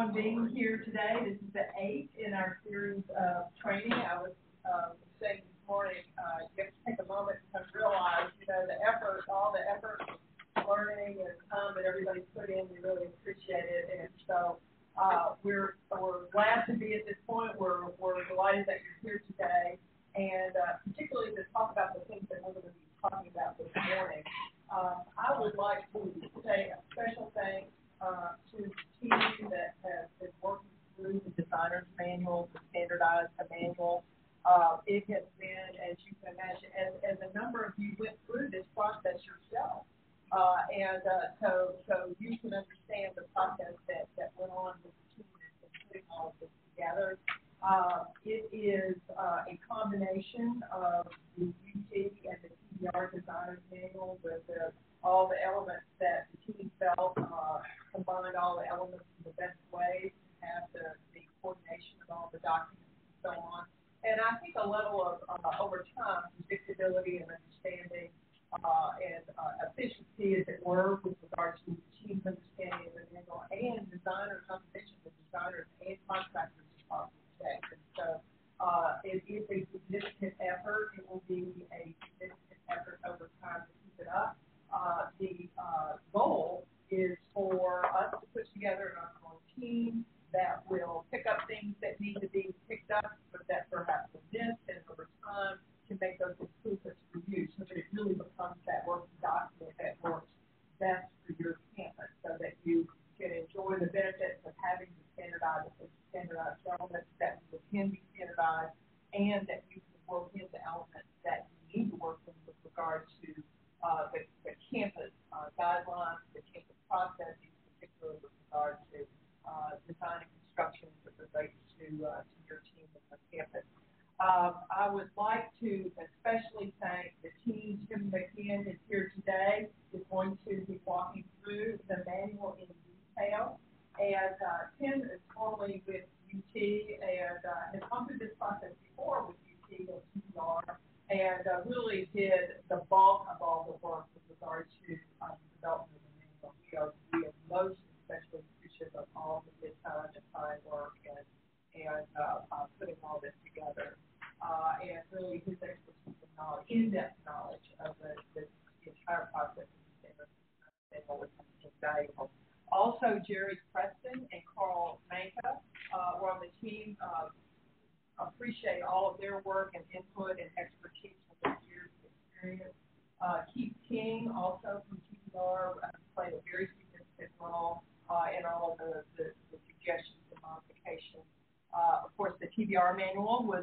everyone being here today Jerry Preston and Carl Manka uh, were on the team. Uh, appreciate all of their work and input and expertise with their years of experience. Uh, Keith King, also from TBR, uh, played a very significant role uh, in all of the, the, the suggestions and modifications. Uh, of course, the TBR manual was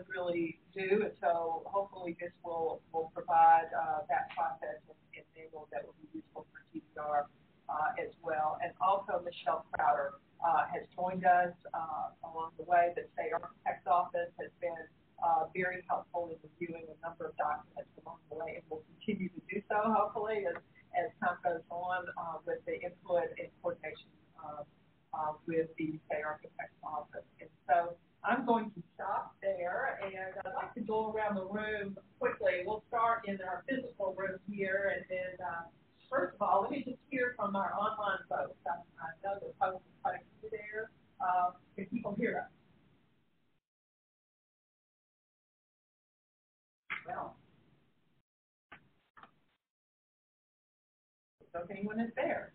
if anyone is there.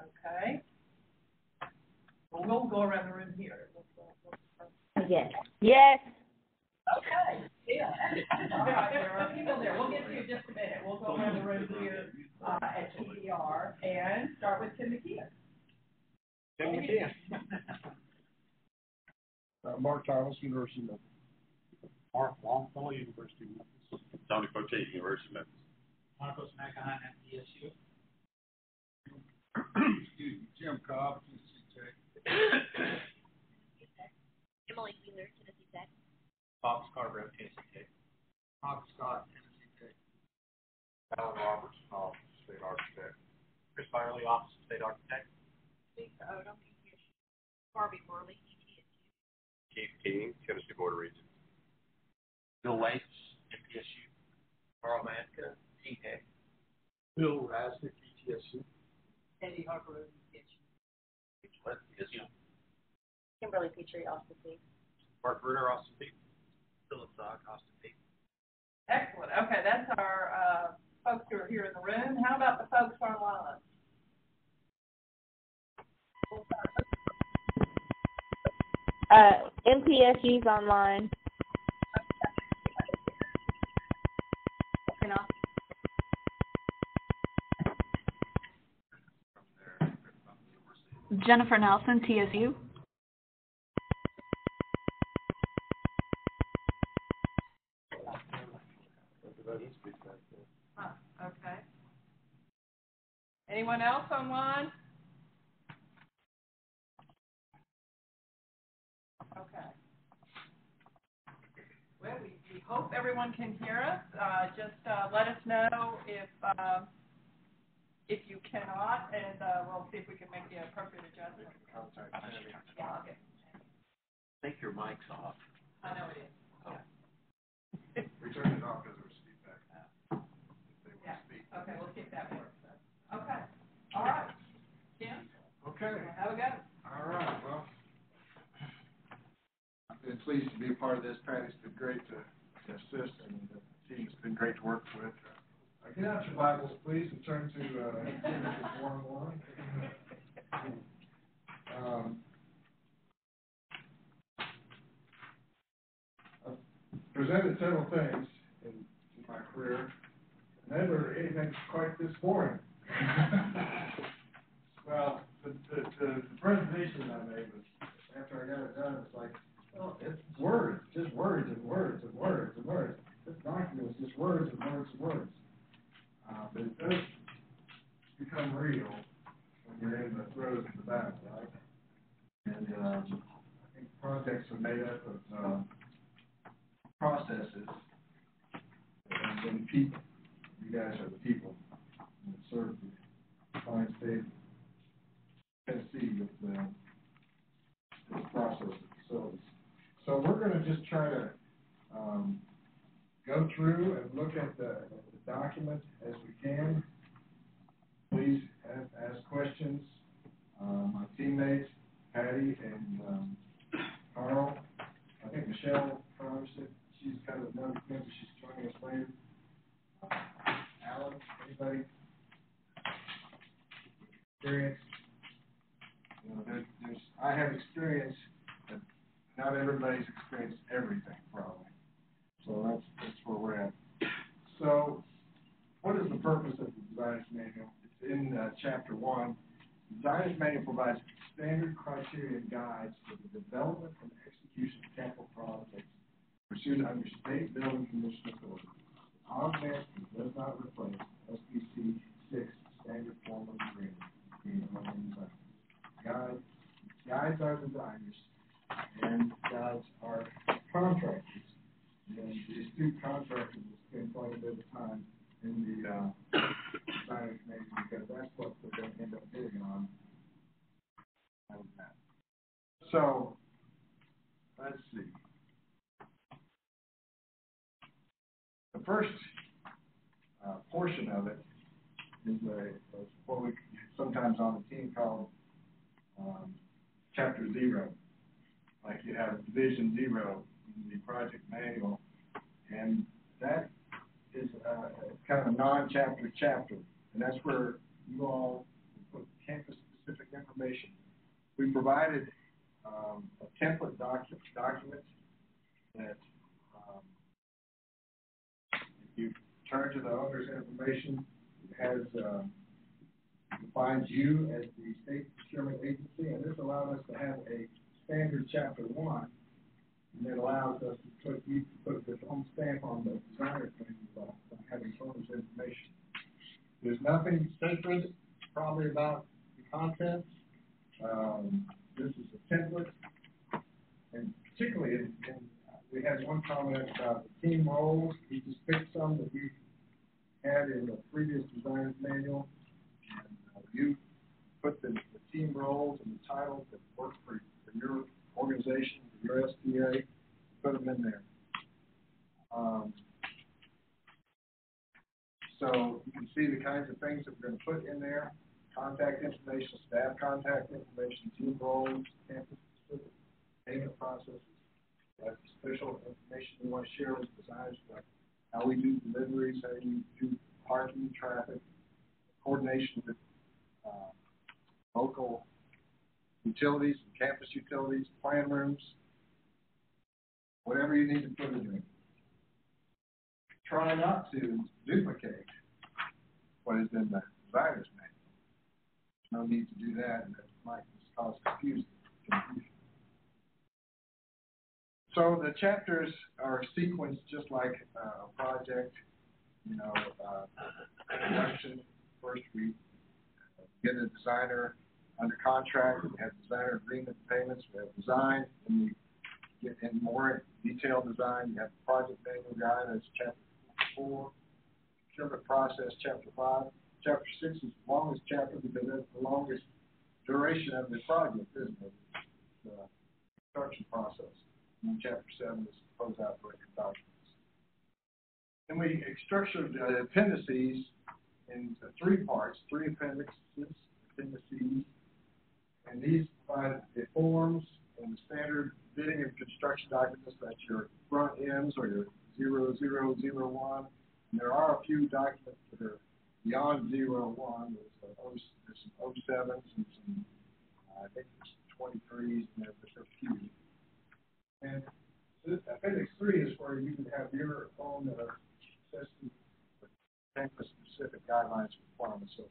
Okay? Well, we'll go around the room here. Yes. Yes. Okay. Yeah. there are people there. We'll get to you in just a minute. We'll go around the room here uh, at TBR and start with Tim McKeon. Tim McKeon. uh, Mark Thomas, University of Memphis. Mark Longfellow, University of Memphis. Tony Poche, University of Memphis. Marcos Magahan at ESU. Excuse me, Jim Cobb, Tennessee Tech. Emily Wheeler, Tennessee Tech. Bob Scarborough, Tennessee Tech. Bob Scott, Tennessee Tech. Alan Roberts, Office of State Architect. Chris Byerly, Office of State Architect. Lisa Odom, ETSU. Barbie Morley, ETSU. Keith King, Tennessee Board of Regents. Bill Lakes, MTSU. Carl Matka, T-Tech. Bill Rasnick, ETSU. Eddie Harper, ETSU. What is, you Kimberly Petrie, Austin Peay. Mark Bruder, Austin Peay. Philip Zock, Austin Peay. Excellent, okay, that's our, uh, folks who are here in the room. How about the folks online? Uh, MTSU's online. And Jennifer Nelson, TSU. Okay. Anyone else online? Okay. Well, we, we hope everyone can hear us. Uh, just, uh, let us know if, um, if you cannot, and, uh, we'll see if we can make the appropriate adjustments. Contact Tammy. Yeah, okay. Think your mic's off. I know it is. We turned it off because there was feedback. If they want Yeah, to speak. okay, we'll see if that works. then. Okay, all right. Tim, Okay, have a go. all right, well. I've been pleased to be a part of this. Patty's been great to to assist and the team's been great to work with. Uh, Get out your Bibles, please, and turn to, uh, Genesis one one. Um, I've presented several things in, in my career, never anything quite this boring. Well, the, the, the the presentation I made was, after I got it done, it's like, well, it's words, just words and words and words and words. This document is just words and words and words. Uh, but it does become real when you're in the throes of the battle, right? And, um, I think projects are made up of, um, processes and then people. You guys are the people that serve the fine state Tennessee with, uh, this process of facilities. So we're gonna just try to, um, go through and look at the, the document as we can. Please ask, ask questions. Uh, my teammates, Patty and, um, Carl, I think Michelle, Carter said she's kind of another member, she's joining us later. Uh, Alan, anybody? Experience? You know, there's, there's, I have experience, but not everybody's experienced everything probably. So that's, that's where we're at. So, what is the purpose of the designer's manual? It's in, uh, chapter one. The Designer's manual provides standard criteria and guides for the development and execution of capital projects pursued under state building commission authority. It Augments and does not replace SBC six standard form of agreement between the owner and designer. Guides, guides are designers and guides are contractors. And the astute contractors will spend quite a bit of time in the, uh, designer's manual because that's what they're gonna end up bidding on. Out of that. So, let's see. The first, uh, portion of it is a, is what we sometimes on the team call, um, chapter zero. Like you have division zero in the project manual, and that is, uh, kind non-chapter chapter, and that's where you all put campus-specific information. We provided, um, a template document, document that, um, if you turn to the owner's information, it has, um, defines you as the state procurement agency, and this allowed us to have a standard chapter one, and it allows us to put, you to put this own stamp on the designer thing, by by having owner's information. There's nothing sacred probably about the contents. Um, this is a template, and particularly in, in, we had one comment about the team roles, we just picked some that we had in the previous designer's manual. And uh, you put the, the team roles and the titles that work for, for your organization, for your SPA, put them in there. Um, so you can see the kinds of things that we're gonna put in there, contact information, staff contact information, team roles, campus specific, payment processes. That's special information we wanna share with designers, like how we do deliveries, how we do parking, traffic, coordination with, uh, local utilities, campus utilities, plan rooms, whatever you need to put in. Try not to duplicate what is in the designer's manual. No need to do that, and that might just cause confusion. confusion. So the chapters are sequenced just like uh, a project, you know, uh, introduction, first we get a designer under contract, we have designer agreement payments, we have design, and we get in more detailed design, you have project manual guide, that's chapter four, procurement process, chapter five. Chapter six is the longest chapter because that's the longest duration of the project, isn't it? The construction process. And chapter seven is close out record documents. And we structured the appendices in uh, three parts, three appendices, appendices. And these provide the forms and the standard bidding and construction documents, that your front ends or your zero, zero, zero, one. And there are a few documents that are beyond zero, one, there's, O- there's some O sevens and some, uh, I think there's twenty-threes, and there's a few. And this appendix three is where you can have your own, uh, system, campus-specific guidelines and requirements. So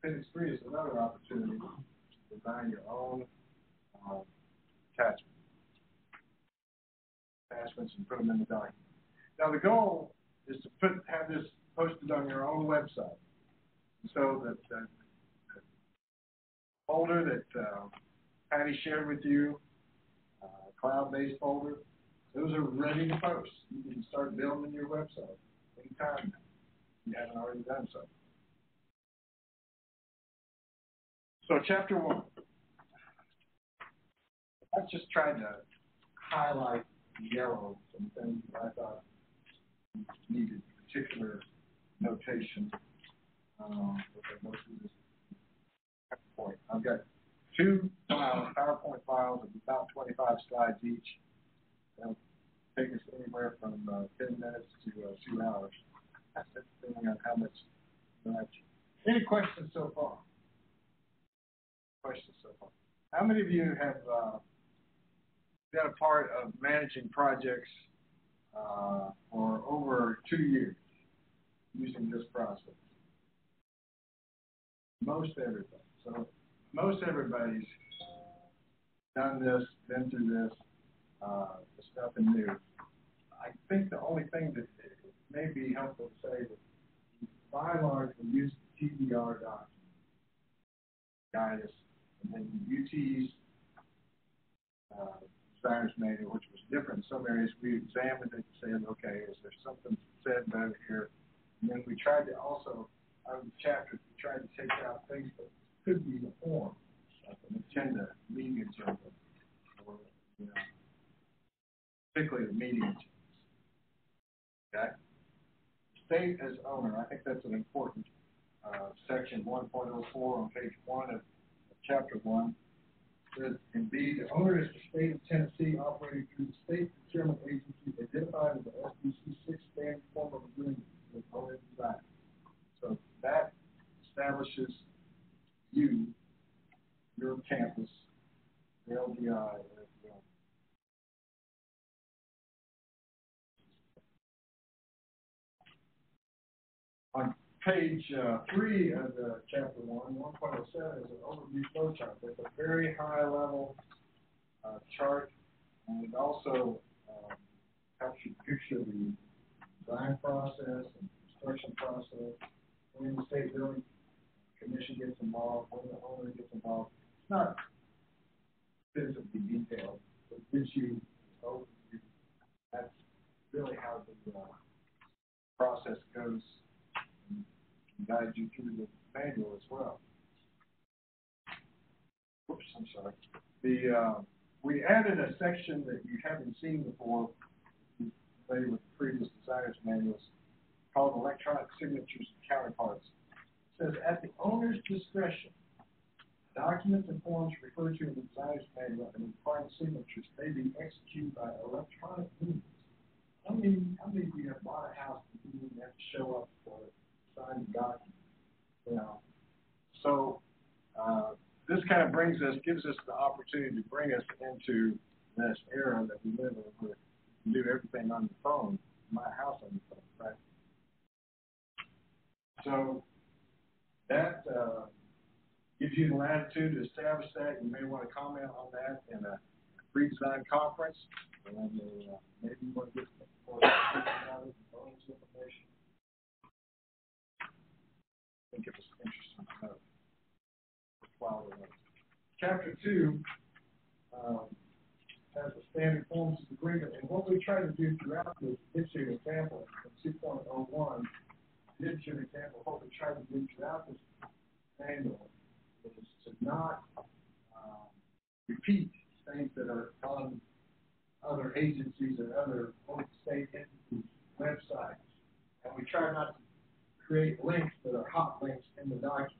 appendix three is another opportunity design your own, um, attachment. Attachments and put them in the document. Now, the goal is to put, have this posted on your own website. So that, that, that folder that, uh, Patty shared with you, uh, cloud-based folder, those are ready to post. You can start building your website anytime You haven't already done so. So chapter one. I just tried to highlight yellow some things that I thought needed particular notation. Um. I've got two files, PowerPoint files of about twenty-five slides each. They'll take us anywhere from, uh, ten minutes to, uh, two hours. That's depending on how much, much. Any questions so far? Questions so far? How many of you have, uh, been a part of managing projects, uh, for over two years using this process? Most everybody. So most everybody's done this, been through this. Uh, it's nothing new. I think the only thing that may be helpful to say is by and large we use the TBR document guide us, and then UT's uh, designer's manual, which was different in some areas. We examined it and said, okay, is there something said better here? And then we tried to also, out of the chapters, we tried to take out things that could be the form, like an agenda, meeting agenda, or, you know, particularly the meeting agendas. Okay? State as owner, I think that's an important, uh, section one point oh four on page one of, of chapter one. Says, B, the owner is the state of Tennessee operating through the state procurement agency identified as the SBC six standard form of agreement with owner design. So that establishes you, your campus, the LDI. On page, uh, three of the chapter one, one point oh seven is an overview flow chart. It's a very high level, uh, chart, and it also, um, helps you picture the design process and construction process, when the state building commission gets involved, when the owner gets involved. It's not physically detailed, but gives you an overview. That's really how the, uh, process goes guide you through the manual as well. Whoops, I'm sorry. The, uh, we added a section that you haven't seen before, familiar with previous designers manuals, called electronic signatures and counterparts. It says, at the owner's discretion, documents and forms referred to in the designer's manual and required signatures may be executed by electronic means. How many, how many of you have bought a house and you have to show up for it, the document? You know, so, uh, this kind of brings us, gives us the opportunity to bring us into this era that we live in, where you do everything on the phone, my house on the phone, right? So, that, uh, gives you the latitude to establish that. You may want to comment on that in a pre-design conference, and uh, maybe you want to get more information. Think it was interesting to. Chapter two um, has the standard forms of agreement, and what we try to do throughout this an example from two point oh one. Gives you an example of what we try to do throughout this manual is to not um, repeat things that are on other agencies and other state entities' websites. And we try not to create links that are hot links in the document.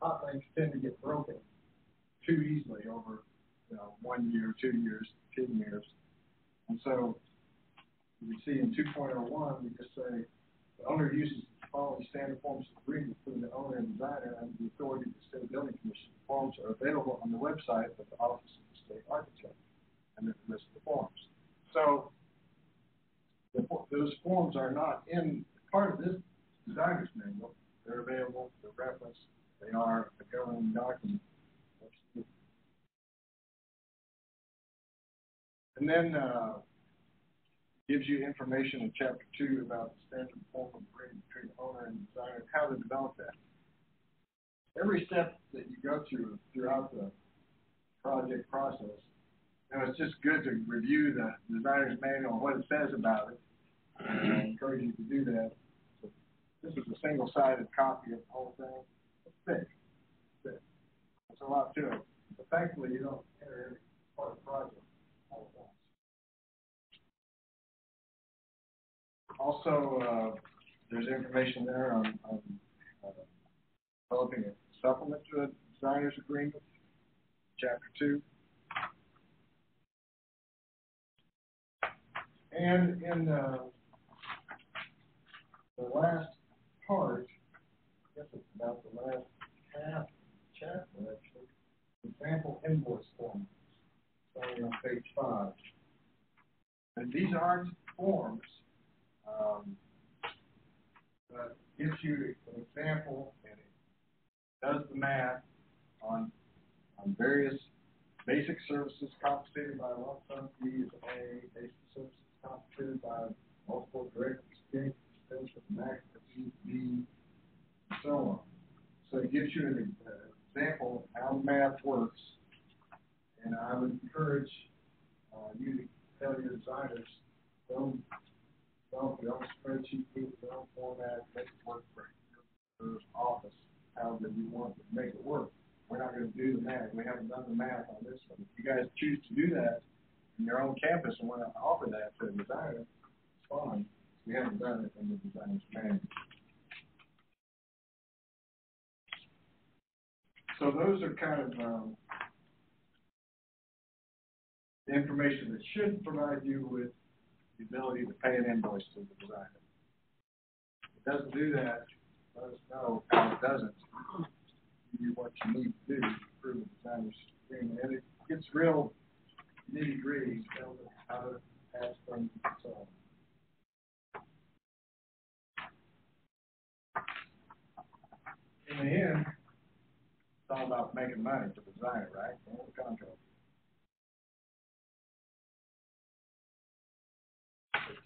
Hot links tend to get broken too easily over, you know, one year, two years, ten years. And so you see in 2.01, we just say the owner uses the following standard forms of agreement between the owner and designer and the authority of the state building commission. The forms are available on the website of the Office of the State Architect, and there's list the forms. So the, those forms are not in part of this designer's manual. They're available for reference. They are a governing document. And then uh, gives you information in chapter two about the standard form of agreement between the owner and designer and how to develop that. Every step that you go through throughout the project process, you know, it's just good to review the designer's manual and what it says about it. I encourage you to do that. This is a single-sided copy of the whole thing. It's thick. It's thick. A lot to it. But thankfully, you don't enter every part of the project all at once. Also, uh, there's information there on, on uh, developing a supplement to a designer's agreement, chapter two. And in uh, the last part, I guess it's about the last half chapter actually, example invoice form, starting on page five. And these aren't forms um, that gives you an example and it does the math on on various basic services compensated by lump sum fee A, basic services compensated by multiple direct expense, expense with maximum fee, so on. So it gives you an example of how math works, and I would encourage uh, you to tell your designers, don't develop your own spreadsheet, keep your own format, make it work for your office, however you want to make it work. We're not going to do the math. We haven't done the math on this one. If you guys choose to do that in your own campus and want to offer that to a designer, it's fine. We haven't done it in the designer's manual. So those are kind of um, the information that should provide you with the ability to pay an invoice to the designer. If it doesn't do that, let us know how it doesn't. Give you what you need to do to improve the designer's agreement. And it gets real nitty gritty, how to pass things and so on. In the end, it's all about making money for the designer, right? And the contractor.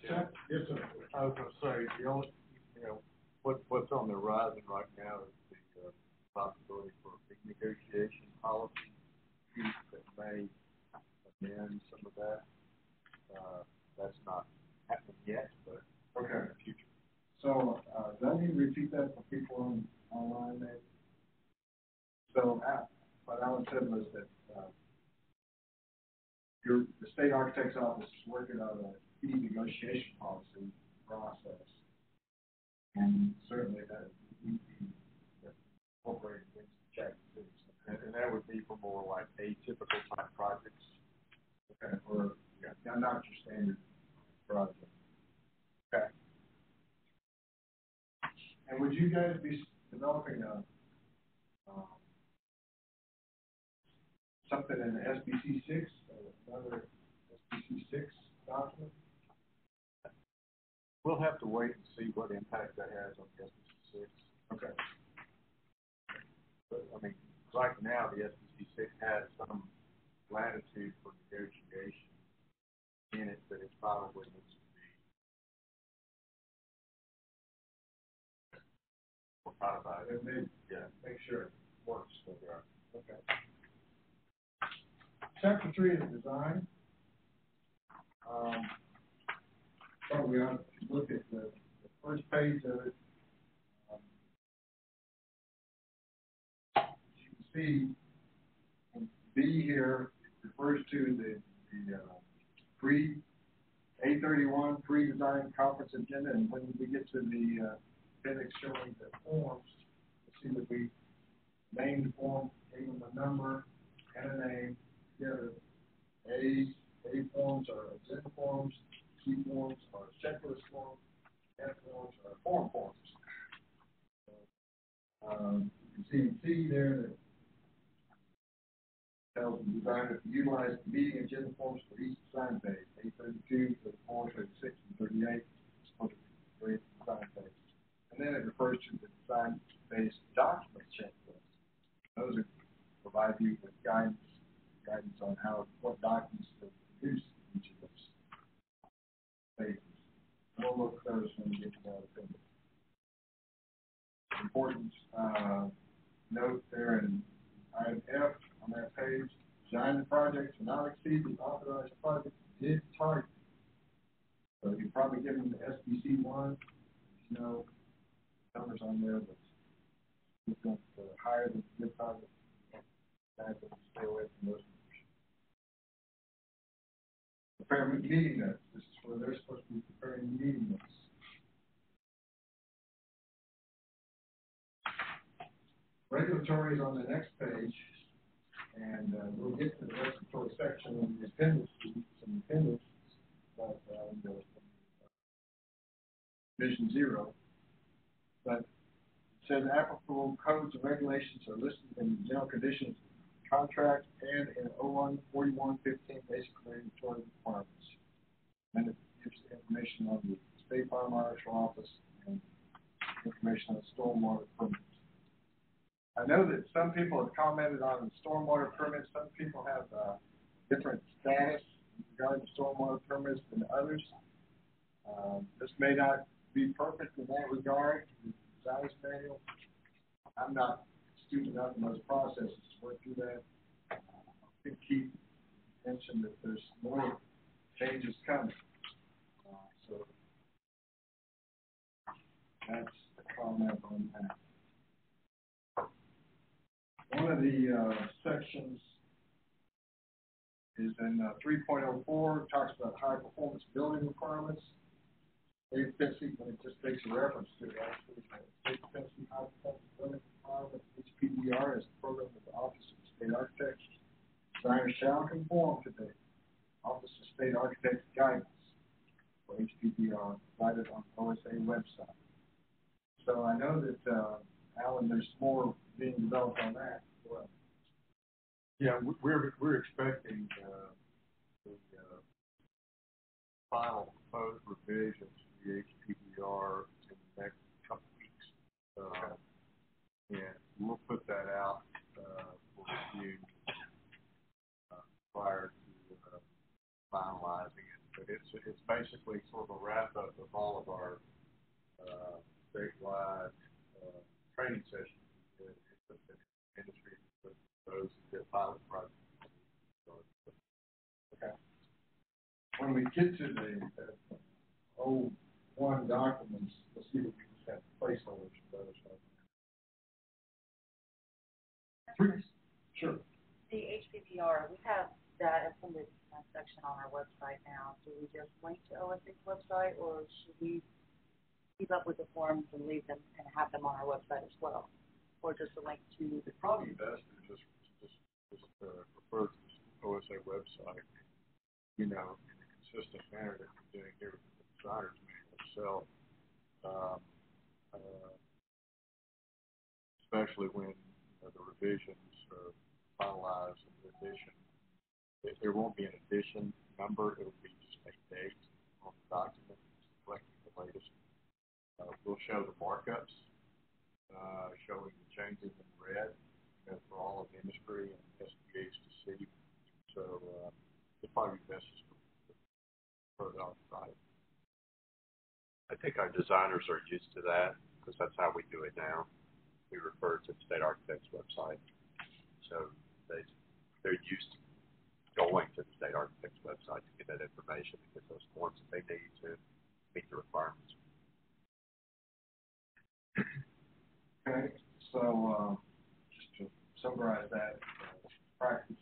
Yes, sir. I was gonna say, the only, you know, what, what's on the horizon right now is the, uh, possibility for a big negotiation policy that may amend some of that. Uh, that's not happening yet, but Okay. in the future. So, uh, do I need to repeat that for people on, online maybe? So, uh, what Alan said was that, uh, your, the state architect's office is working on a fee negotiation policy process. And certainly that would be incorporated into the check. And, and that would be for more like atypical type projects. Okay, or, yeah, not not your standard project. Okay. And would you guys be developing a, um, something in the SBC six, another SBC six document? We'll have to wait and see what impact that has on the SBC six. Okay. But, I mean, right now, the SBC six has some latitude for negotiation in it, but it probably needs codified. And then, Yeah. make sure it works. Okay. Chapter three is design. Um, probably ought to look at the, the first page of it. Um, As you can see, B here, refers to the, the, uh, pre, A thirty-one, pre-design conference agenda, and when we get to the, uh, appendix showing the forms, you'll see that we named the form, gave them a number and a name, together. A, A forms are agenda forms, C forms are checklist forms, F forms are form forms. Um, you can see in C there that tells the designer to utilize the meeting agenda forms for each design phase, A thirty-two, thirty-four, thirty-six, and thirty-eight, for the design phases. And then it refers to the design-based document checklist. Those are, provide you with guidance, guidance on how, what documents to produce in each of those phases. We'll look at those when we get to that appendix. Important, uh, note there in item F on that page, design the project to not exceed the authorized project bid target. So you're probably given the SBC one, you know, numbers on there, but it's going to higher than bid target. That would stay away from those numbers. Preparing meeting notes, this is where they're supposed to be preparing meeting notes. Regulatory is on the next page, and, uh, we'll get to the regulatory section in the appendix, some appendix, but, uh, the, Vision Zero. But says applicable codes and regulations are listed in the general conditions contract and in O one forty-one fifteen basic regulatory requirements. And it gives information on the state fire marshal office and information on stormwater permits. I know that some people have commented on the stormwater permits, some people have, uh, different status regarding stormwater permits than others. Um, this may not be perfect in that regard, design manual. I'm not student enough in those processes to work through that. I think Keith mentioned that there's more changes coming. So that's the comment on that. One of the, uh, sections is in, uh, three point oh four, talks about high performance building requirements. State Tennessee, when it just takes a reference to it, actually, State Tennessee High Performance Building HPBR, is a program of the Office of State Architects. Designers shall conform to the Office of State Architects guidance for HPBR provided on OSA website. So I know that, uh, Alan, there's more being developed on that as well. Yeah, we- we're, we're expecting, uh, the, uh, final proposed revisions the HPBR in the next couple weeks. Uh, and we'll put that out, uh, for review, uh, prior to, uh, finalizing it. But it's, it's basically sort of a wrap up of all of our, uh, statewide, uh, training sessions. that the Industry, with those, that pilot projects. Okay. When we get to the, uh, old one documents, we'll see what we can have placeholders for sure. The HPBR we have that appended section on our website now. Do we just link to OSA's website, or should we keep up with the forms and leave them and have them on our website as well, or just a link to? the probably best to just just just uh, refer to the OSA website, you know, in a consistent manner that we're doing here with the designers manual. Um, uh, especially when, you know, the revisions are finalized in the edition. There, won't be an edition number, it'll be just a date on the document, reflecting the latest. Uh, we'll show the markups, uh, showing the changes in red, you for all of the industry and SPAs to see. So, uh, it's probably best to further on the site. I think our designers are used to that, because that's how we do it now. We refer to the state architect's website. So they, they're used to going to the state architect's website to get that information, to get those forms that they need to meet the requirements. Okay, so, um, just to summarize that, uh, practice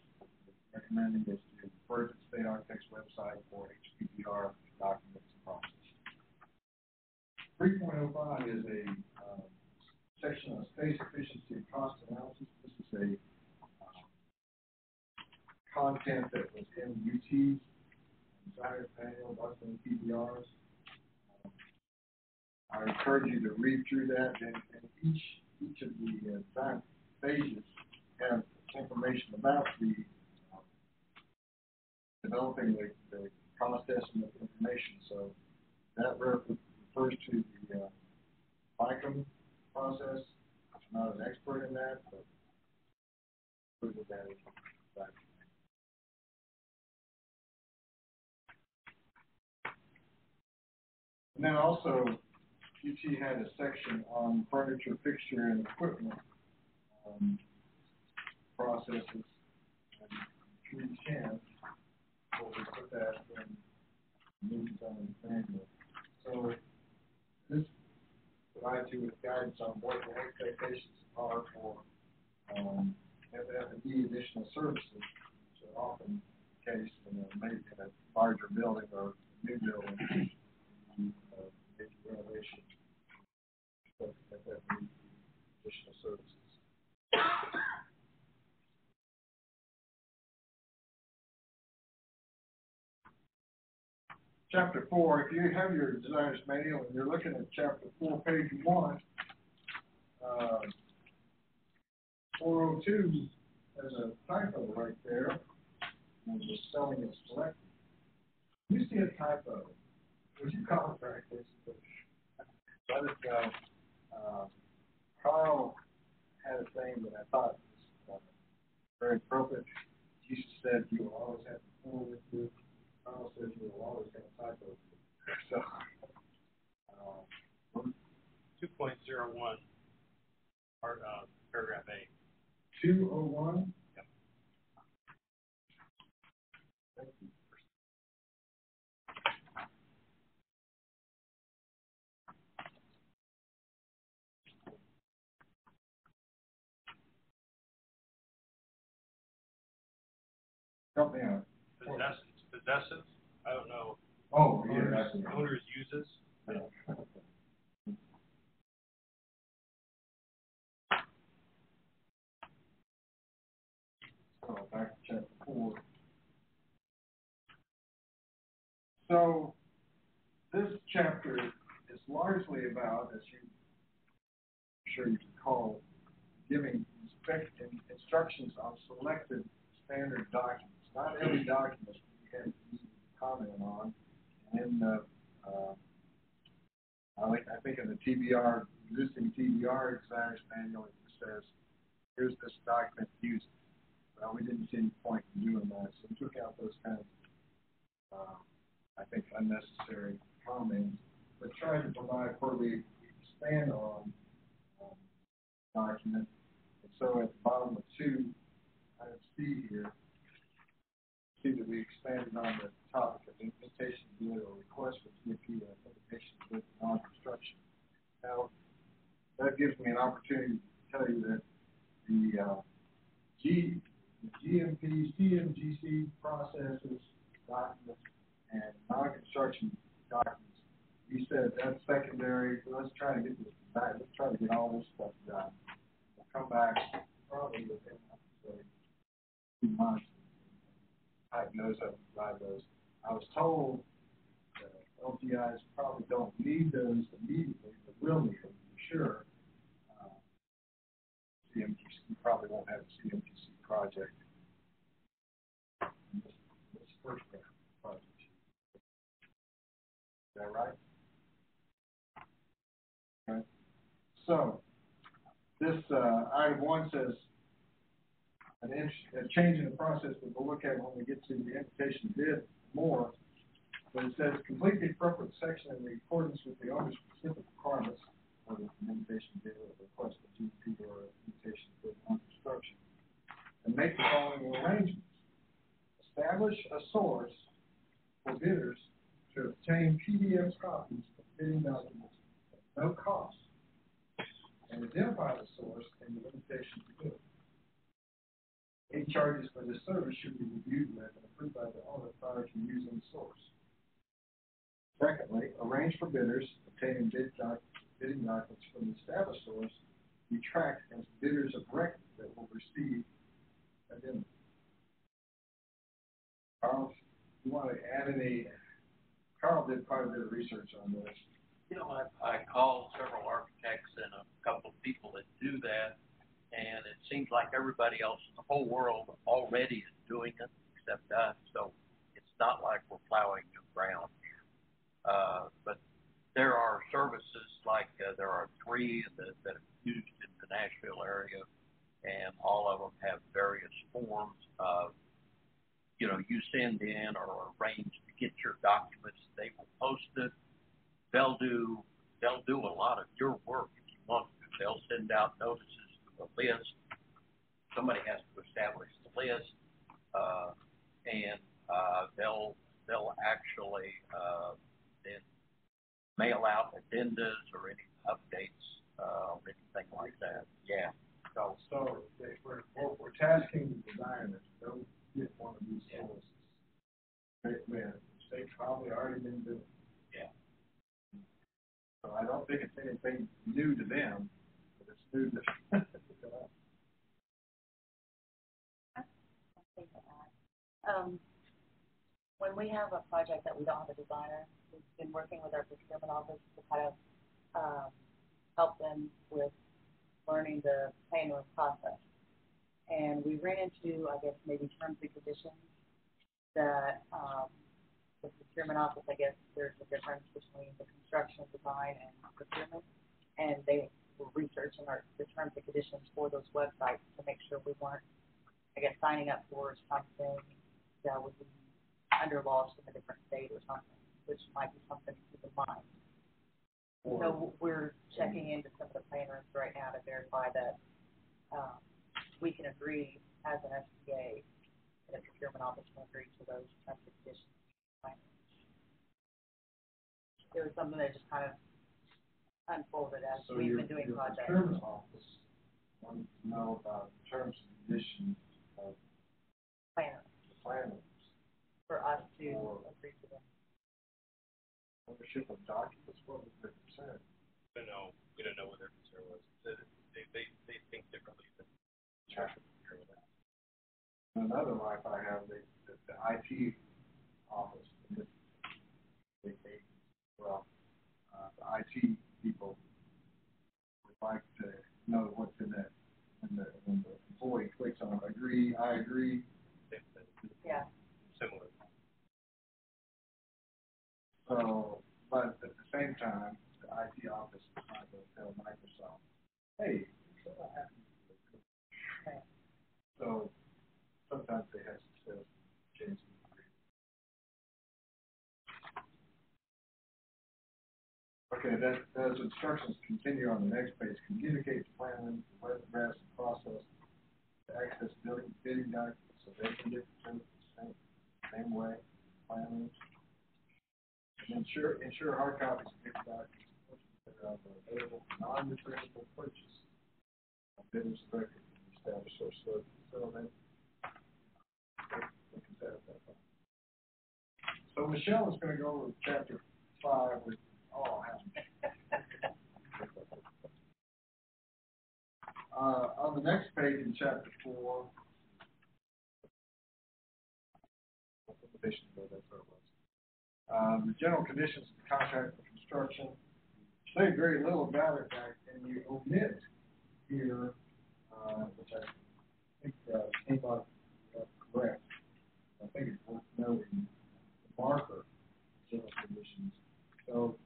recommending is to refer to the state architect's website for HPBR documents and processes. Three point oh five is a, um, section on space efficiency and cost analysis. This is a, um, content that was in UT's designers manual, also in TBRs. Um, I encourage you to read through that, and, and each, each of the, uh, phases have information about the, um, developing the, the and the information, so that re- refers to the, uh, FICOM process. I'm not an expert in that, but included that in. And then also, UT had a section on furniture, fixture, and equipment, um, processes. And three ten, where we put that in, the manual. So, this provides you with guidance on what the expectations are for, um, F and D additional services, which are often the case in a, in a larger building or new building, uh, major renovation. Needs additional services. Chapter four, if you have your designer's manual and you're looking at chapter four, page one, uh, four oh two, there's a typo right there, and the spelling is selected. You see a typo, would you call it this? Let us know. Uh, Carl had a thing that I thought was, uh, very appropriate. Jesus said, you will always have the poor with you. Says you will always have typos. So, Two point zero one, part, uh, paragraph A. two oh one? Yep. Help me out. Possessive, I don't know. Oh, yeah, Owners, that's. owners uses, So back to chapter four. So, this chapter is largely about, as you, I'm sure you can call, giving inspect, instructions on selected standard documents. Not every document to comment on. And, uh, uh, I like, I think in the TBR, existing TBR designer's manual, it says, here's this document, use it. Well, we didn't see any point in doing that, so we took out those kind of, uh, I think unnecessary comments, but tried to provide where we expand on, um, document. And so at the bottom of two, item C here, see that we expanded on the topic of implementation bid or request for TFP or implementation bid non-construction. Now, that gives me an opportunity to tell you that the, uh, G, the GMP, CMGC processes, documents, and non-construction documents. He said that's secondary, let's try to get this back, let's try to get all this stuff done. We'll come back probably within, say, two months. Type those up, provide those. I was told that LGIs probably don't need those immediately, but will need them for sure. Uh, CMGC probably won't have a CMGC project. This, this first projects. Is that right? Okay. So, this, uh, item one says, an a change in the process that we'll look at when we get to the invitation bid more. But it says, complete the appropriate section in accordance with the owner's specific requirements, it's an invitation bid or request for GP or invitation bid on construction. And make the following arrangements. Establish a source for bidders to obtain PDF copies of bidding documents at no cost. And identify the source in the invitation to bid. Any charges for this service should be reviewed with and approved by the owner prior to using the source. Secondly, arrange for bidders obtaining bid doc, bidding documents from the established source be tracked as bidders of record that will receive a addendum. Carl, you want to add any, Carl did quite a bit of research on this. You know, I, I called several architects and a couple of people that do that, and it seems like everybody else in the whole world already is doing it except us, so it's not like we're plowing new ground here. Uh, but there are services like, uh, there are three that, that are used in the Nashville area, and all of them have various forms of, you know, you send in or arrange to get your documents, they will post it, they'll do they'll do a lot of your work if you want to. They'll send out notices a list. Somebody has to establish the list, uh, and uh, they'll they'll actually uh, then mail out addendas or any updates uh, or anything like that. Yeah. So, so they, we're, we're, we're tasking the designers, don't get one of these sources. They, man, they probably already been doing. Yeah. So I don't think it's anything new to them, but it's new to, Um, when we have a project that we don't have a designer, we've been working with our procurement office to kind of, um, help them with learning the room process. And we ran into, I guess, maybe terms and conditions that, um, the procurement office, I guess, there's a difference between the construction design and procurement. And they were researching our, the terms and conditions for those websites to make sure we weren't, I guess, signing up for something that would be under laws from a different state or something, which might be something to keep in mind. So we're checking into some of the plan rooms right now to verify that, um, we can agree as an SPA, and the procurement office can agree to those terms and conditions. It was something that just kind of unfolded as So we've your, been doing your projects. procurement office wanted to know about the terms and conditions of Plan the planners, for us to Or- agree to them. ownership of documents, what was their concern? We don't know, we don't know what their concern was. They, they, they, they think differently than. Sure. Another life I have, the, the, the IT office, and this, they, they, well, uh, the IT people would like to know what's in that, when the, when the employee clicks on agree, I agree, Yeah, similar. so, but at the same time, the IT office is not gonna tell Microsoft, hey, so what happened to the right. So sometimes they have success changing the agreement. Okay, that, those instructions continue on the next page. Communicate to plan, web address, and process to access building, bidding documents so they can get the same, same way, plan. And ensure, ensure hard copies of bidding documents that are available for non-returnable purchase. Bidders record, the establish our so, settlement. So Michelle is gonna go over chapter five with, Uh, on the next page in chapter four. Conditions, that's what it was. Um, the general conditions of the contract for construction, say very little about it, back, and you omit here, uh, which I think, uh, came up, uh, correct. I think it's worth noting, the marker, general conditions. So,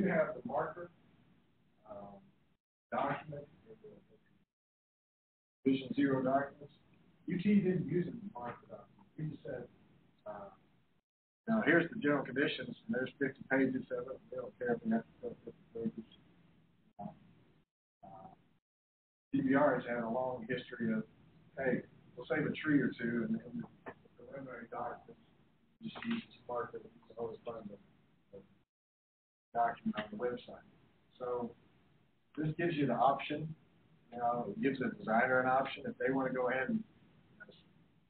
do have the marker, um, document, Vision Zero documents. UT didn't use it mark the document. We just said, uh, now here's the general conditions, and there's fifty pages of it. They don't care if we have to fill fifty pages. Uh, TBR has had a long history of, hey, we'll save a tree or two, and then the preliminary documents, just use marker, you can always find the, the document on the website. So, this gives you the option you know, it gives the designer an option if they want to go ahead and you know,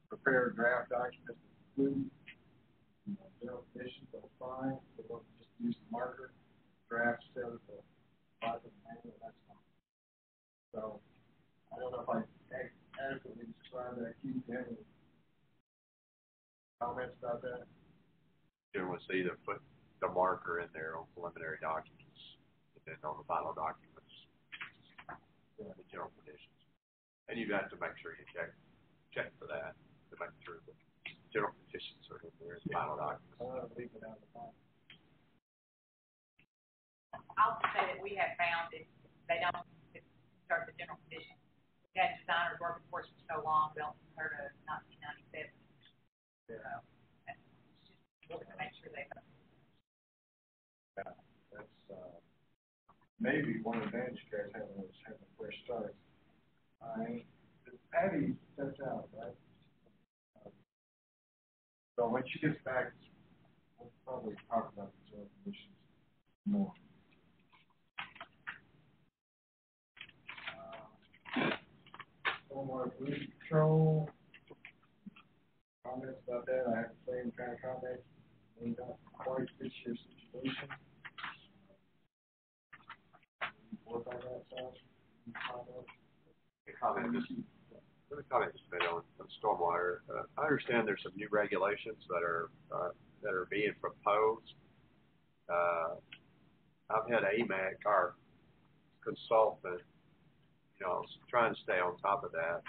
prepare a draft document to include you know, general conditions, fine. If they want just use the marker, draft set of the project manual, that's fine. So, I don't know if I adequately described that. Keith, do you have any comments about that? Generally, see either put the marker in there on preliminary documents, and then on the final documents, the general conditions. And you have got to make sure you check, check for that, to make sure the general conditions are in there, in the final documents. I want to leave it out of the file. I'll say that we have found that they don't start the general conditions. We had designers working for us for so long, we don't compare to nineteen ninety-seven. So, just, we're gonna make sure they. Yeah, that's, uh, maybe one advantage you guys have is having a fresh start. I, Patty steps out, right? So when she gets back, we'll probably talk about the general conditions more. Uh, Stormwater pollution control. Comments about that, I have the same kind of comments, may not quite fit your situation. The comment just, let me comment just a minute on, on stormwater. Uh, I understand there's some new regulations that are, uh, that are being proposed. Uh, I've had AMEC, our consultant, you know, trying to stay on top of that.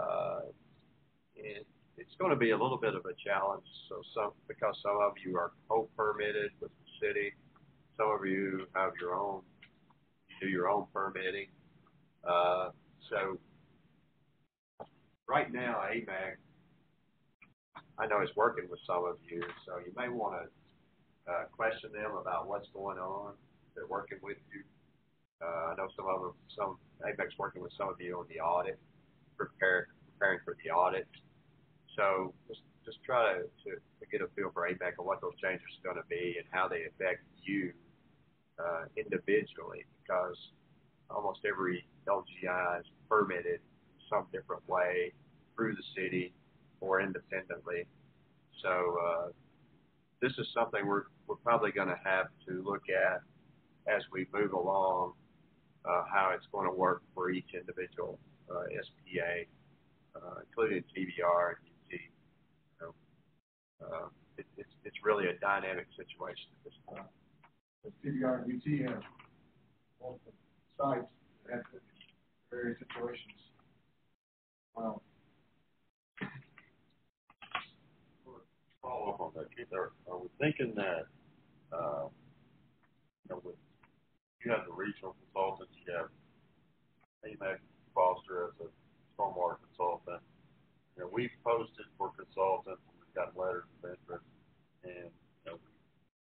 Uh, and it's gonna be a little bit of a challenge, so some, because some of you are co-permitted with the city, some of you have your own, do your own permitting. Uh, so, right now, AMEC, I know is working with some of you, so you may wanna, uh, question them about what's going on. They're working with you. Uh, I know some of them, some, AMEC's working with some of you on the audit, prepare, preparing for the audit. So just, just try to, to, to get a feel for AMEC and what those changes are gonna be and how they affect you, uh, individually, because almost every LGI is permitted some different way through the city or independently. So, uh, this is something we're, we're probably gonna have to look at as we move along, uh, how it's gonna work for each individual, uh, SPA, uh, including TBR and UT. So, uh, it, it's, it's really a dynamic situation at this time. The TBR and UT have sites that have various situations. Well, follow up on that, Keith, are, are we thinking that, uh, you know, with, you have the regional consultants, you have AMEC Foster as a stormwater consultant. You know, we've posted for consultants, we've got letters of interest, and, you know,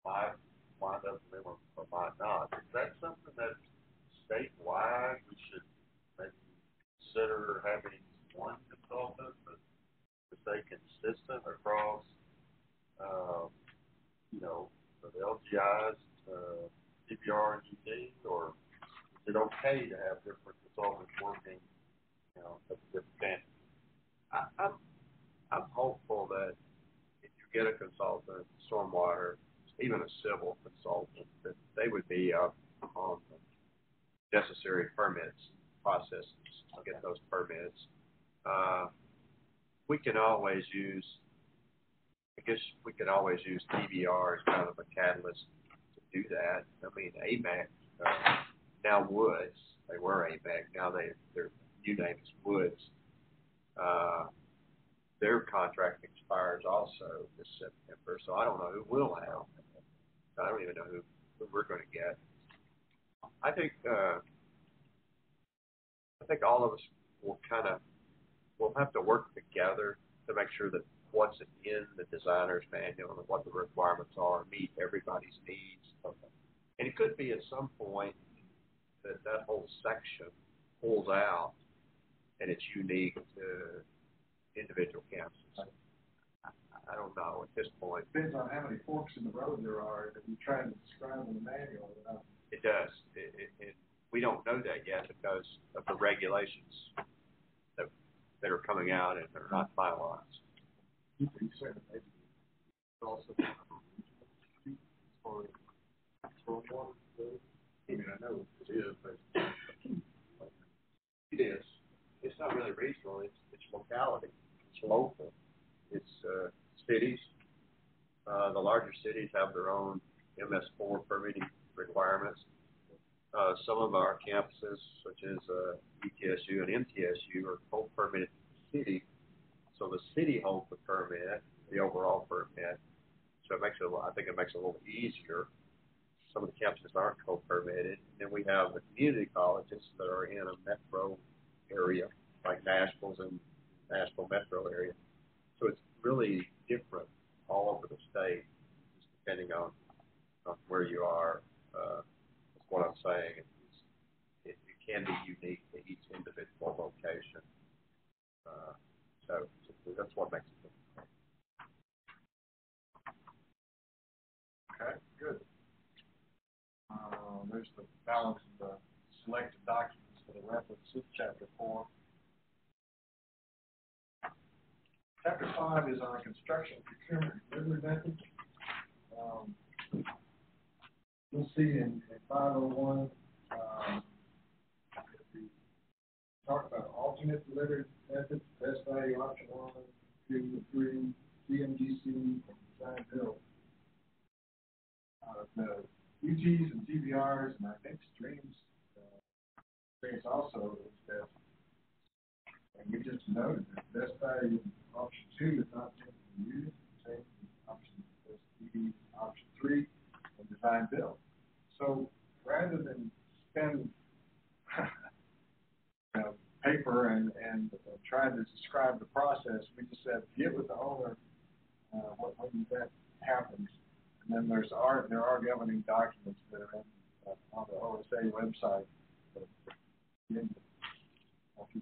might wind up them or might not. Is that something that statewide we should maybe consider having one consultant that to stay consistent across, um, you know, the LGIs, uh, and UT, or is it okay to have different consultants working you know, with Ben. I, I'm, I'm hopeful that if you get a consultant, stormwater, even a civil consultant, that they would be up on the necessary permits, processes, to get those permits. Uh, we can always use, I guess we could always use TBR as kind of a catalyst to do that. I mean, AMEC, uh, now Woods, they were AMEC, now they, their new name is Woods. Uh, their contract expires also this September, so I don't know who will have. I don't even know who, who we're gonna get. I think, uh, I think all of us will kind of, we'll have to work together to make sure that what's in the designer's manual and what the requirements are meet everybody's needs. And it could be at some point that that whole section pulls out and it's unique to individual campuses. I, I don't know at this point. Depends on how many forks in the road there are that you're trying to describe in the manual, you. It does. It, it, it, we don't know that yet because of the regulations that, that are coming out and they're not finalized. You said maybe also as far as stormwater goes. I mean, I know it is, but It is. It's not really regional. It's it's locality. It's local. It's uh, cities. Uh, the larger cities have their own MS4 permitting requirements. Uh, some of our campuses, such as uh, ETSU and MTSU, are co-permitted city. So the city holds the permit, the overall permit. So it makes it, a I think it makes it a little easier. Some of the campuses aren't co-permitted. Then we have the community colleges that are in a metro area, like Nashville's in Nashville metro area. So it's really different all over the state, just depending on, on where you are. Uh, that's what I'm saying. It's, it, it can be unique to each individual location. Uh, so, so that's what makes it different. Okay, good. Uh, there's the balance of the selected documents for the references, chapter four. Chapter five is on construction procurement delivery methods. Um, you'll see in, in five oh one, um, we talk about alternate delivery methods, best value option one, two, three, CMGC, and design build. Uh, the UTs and TBRs, and I think streams, uh, also is best. And we just noted that best value option two is not being used, same as option, SD, option three, and design build. So rather than spend, you know, paper and, and uh, try to describe the process, we just said, get with the owner, uh, when, when that happens. And then there's there are governing documents that are in, uh, on the OSA website that begin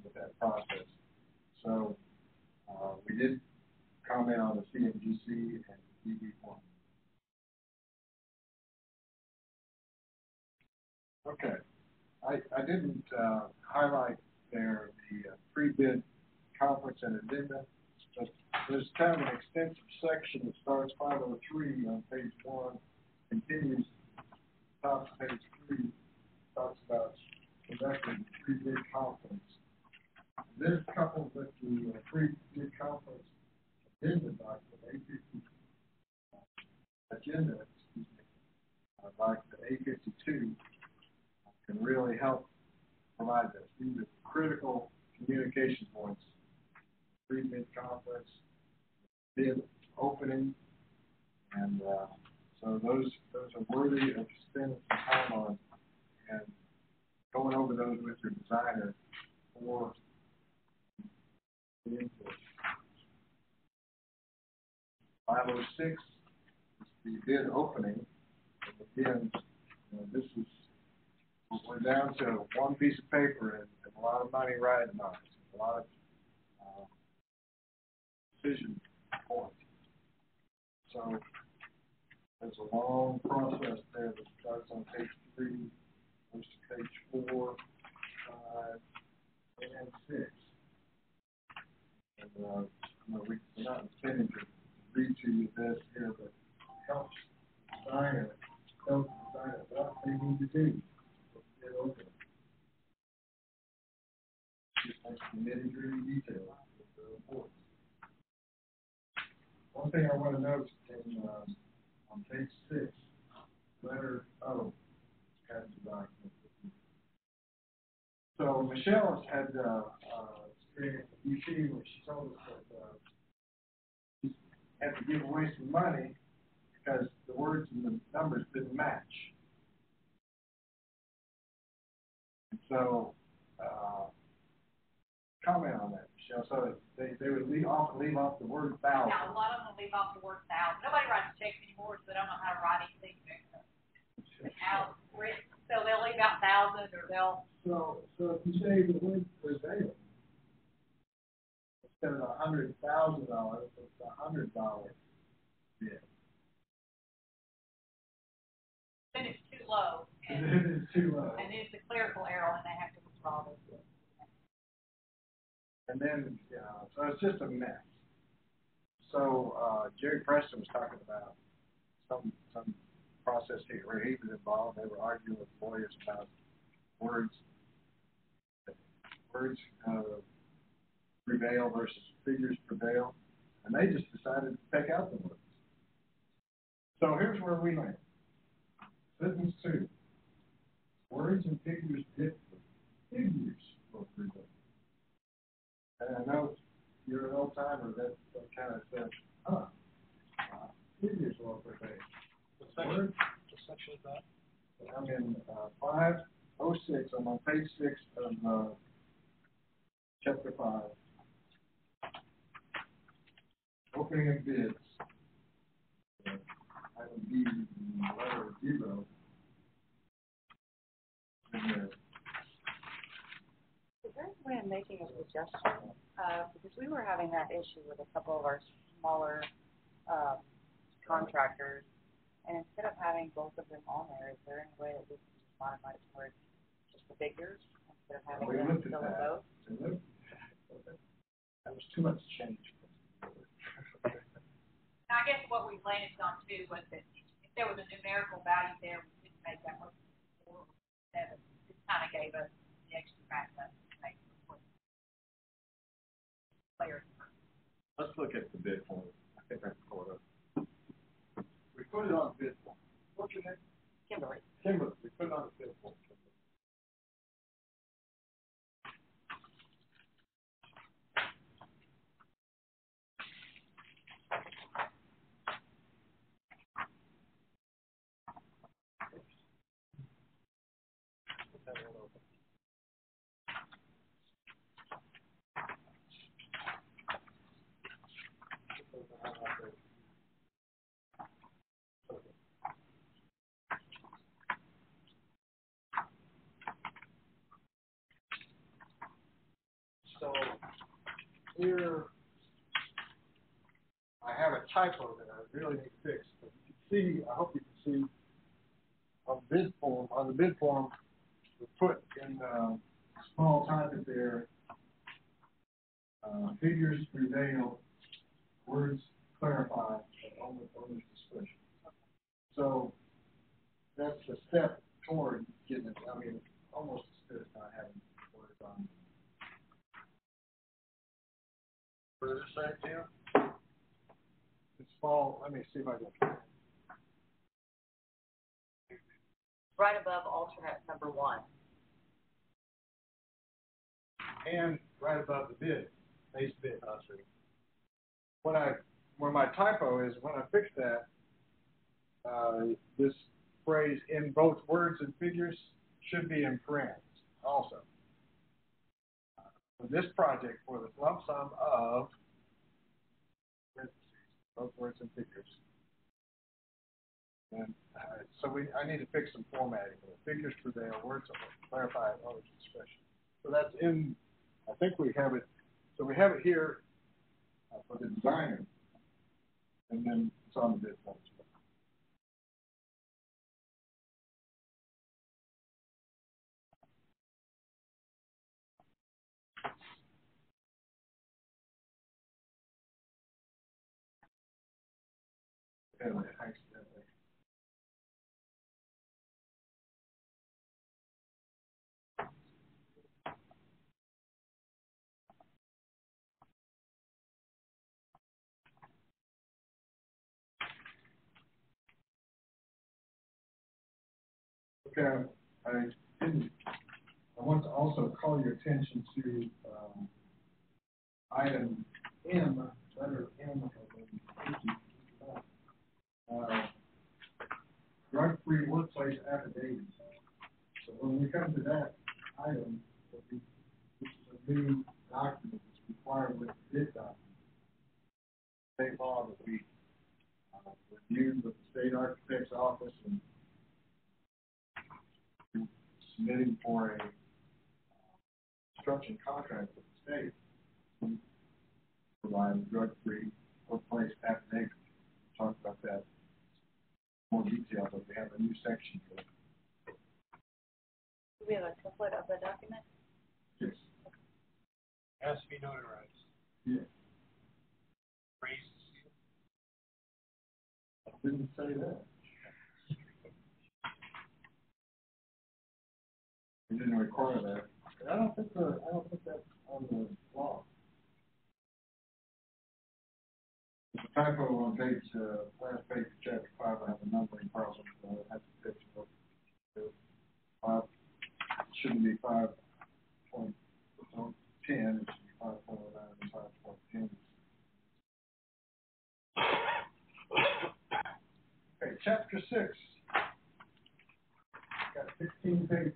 with that process. So, uh, we did comment on the CMGC and DB one. Okay. I, I didn't, uh, highlight there the uh, pre-bid conference and addenda, but there's kind of an extensive section that starts five oh three on page one, continues, top of page three, talks about conducting a pre-bid conference. This coupled with the uh, pre-bid conference agenda document, A fifty, agenda, excuse me, like the A fifty-two, can really help provide this. These are critical communication points. Pre-bid conference, bid opening, and, uh, so those, those are worthy of spending some time on and going over those with your designer for the input. Five oh six is the bid opening, and again, you know, this is we're down to one piece of paper and, and a lot of money riding on it, a lot of, uh, decision points. So, there's a long process there that starts on page three, goes to page four, five, and six. uh, you know, we, we're not intending to read to you this here, but helps designer, helps designer what they need to do. Open. Just like the nitty gritty details of the report. One thing I wanna note in, um, on page six, letter O, the document. So Michelle has had, uh, uh, experience at UT where she told us that, uh, she had to give away some money because the words and the numbers didn't match. And so, uh, comment on that, Michelle, so they, they would leave off, leave off the word thousand. Now, a lot of them leave off the word thousand. Nobody writes checks anymore, so they don't know how to write anything. Out, so they'll leave out thousand or they'll, So, so if you say the word prevail, instead of a hundred thousand dollars, it's a hundred dollar bid. then it's too low And and, then it's too low. and then it's a clerical error and they have to withdraw those. And then, yeah, so it's just a mess. So, uh, Jerry Preston was talking about some, some process he, where he was involved, they were arguing with lawyers about words, words, uh, prevail versus figures prevail, and they just decided to take out the words. So here's where we land. Sentence two. Words and figures differ. Figures will prevail. And I know you're an old timer that, kind of says, huh, uh, figures will prevail. What section, what section is that? I'm in, uh, five oh six, I'm on page six of, uh, chapter five. Opening of bids. Item B, letter zero. And, uh, Is there of making a suggestion? Uh, because we were having that issue with a couple of our smaller, uh, contractors. And instead of having both of them on there, is there any way that we can just modify it to where it's just the figures instead of having We them fill in both? That was too much change. I guess what we landed on too was that if there was a numerical value there, we didn't make that one four or seven. It kind of gave us the extra backup Clear. Let's look at the bid form. I think I can pull it up. We put it on bid form. What's your name? Kimberly, Kimberly, we put it on the bid form. So here, I have a typo that I really need to fix. But you can see, I hope you can see on bid form, on the bid form, we put in, uh, small type there, uh, figures prevail, words clarify, owner, owner's discretion. So that's a step toward getting it, I mean, almost as good as not having words on. What does it say, It's small, let me see if I can. right above alternate number one. and right above the bid, base bid. When I, where my typo is, when I fix that, uh, this phrase in both words and figures should be in parentheses also. For this project, for the lump sum of, both words and figures. And, uh, so we, I need to fix some formatting, The figures prevail, words are clarified, owner's discretion. So that's in, I think we have it, so we have it here uh, for the designer, and then it's on the bid form. Okay, I didn't, I want to also call your attention to, um, item M, letter M of the, uh, drug-free workplace affidavit. So when we come to that item, this is a new document that's required with the bid document. State law that we, uh, reviewed with the state architect's office and submitting for a uh, construction contract with the state. to Provide drug-free workplace affidavit. Talk about that more detail, but we have a new section for it. Do we have a template of the document? Yes. Has to be notarized. Yeah. Raised. I didn't say that. We didn't require that. I don't think the, I don't think that's on the law. Typo on page, uh, last page of chapter five, I have a numbering problem, so I have to fix it. Five, shouldn't be five point, ten, it should be five point nine and five point ten. Okay, chapter six. Got sixteen pages.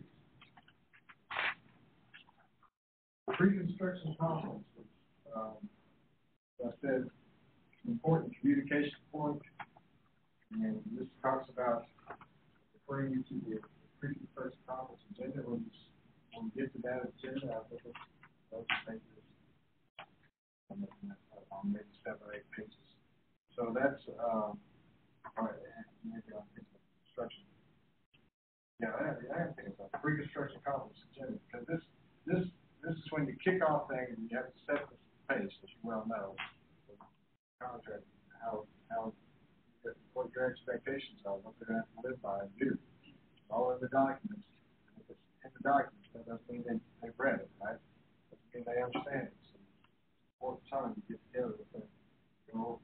Pre-construction conference, um, I said, important communication point. And this talks about referring you to the pre-construction conference agenda, when you, when you get to that agenda, I think those pages. On maybe seven or eight pages. So that's, um, maybe I'll think of construction. Yeah, I have, I have things like pre-construction conference agenda, because this, this, this is when you kick off things and you have to set the pace, as you well know. Contract, how, how, what your expectations are, what they're have to live by and do. All in the documents, if it's in the documents, that doesn't mean they, they've read it, right? Doesn't mean they understand it. So, Important time to get together with them, go over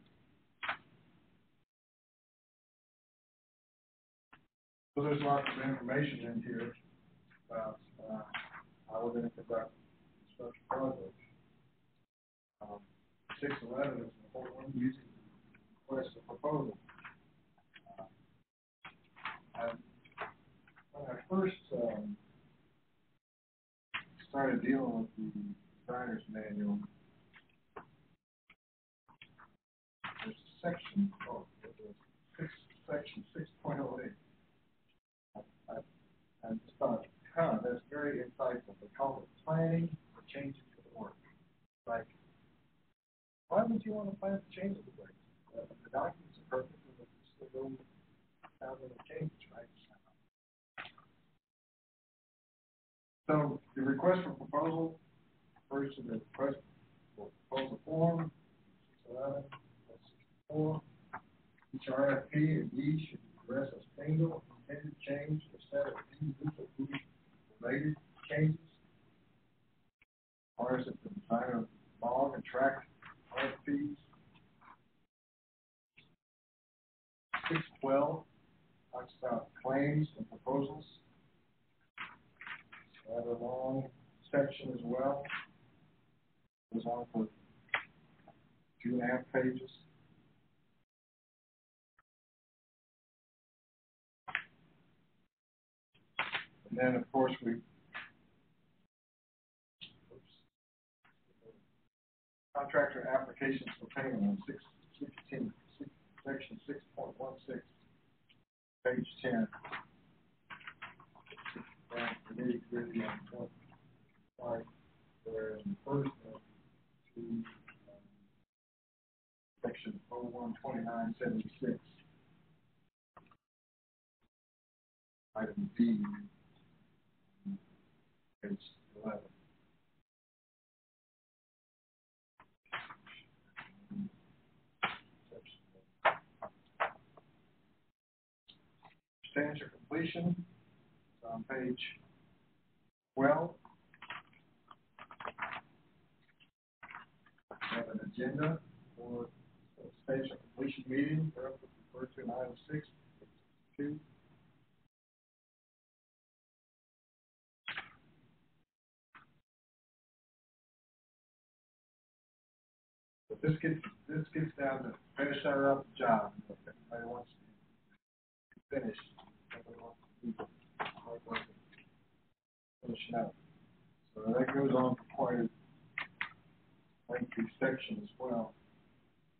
So there's lots of information in here about, uh, how we're gonna conduct construction projects. Um, six eleven is an important using request for proposal. Uh, when I first, um, started dealing with the designer's manual, there's a section, oh, six, section six point oh eight. I, I just thought, huh, that's very insightful. They call it planning for changes to the work. Like, why would you want to plan to the work? Uh, the documents are perfect, and it's still down with the changes, right? So the request for proposal, first to the request for proposal form, six eleven, sixty-four. Each RFP and E should address a single intended change instead of individual related changes. Requires that the designer log and track RFPs. Six twelve talks about uh, claims and proposals. Have long section as well. Goes on for two and a half pages. And then, of course, we contractor applications for payment on section six point one six, page ten. And the nitty section oh. Item B, page substantial completion, it's on page twelve. We have an agenda for substantial completion meeting, referred to in item six, two. But this gets, this gets down to finish our up job, everybody wants to finish, So that goes on for quite a lengthy section as well,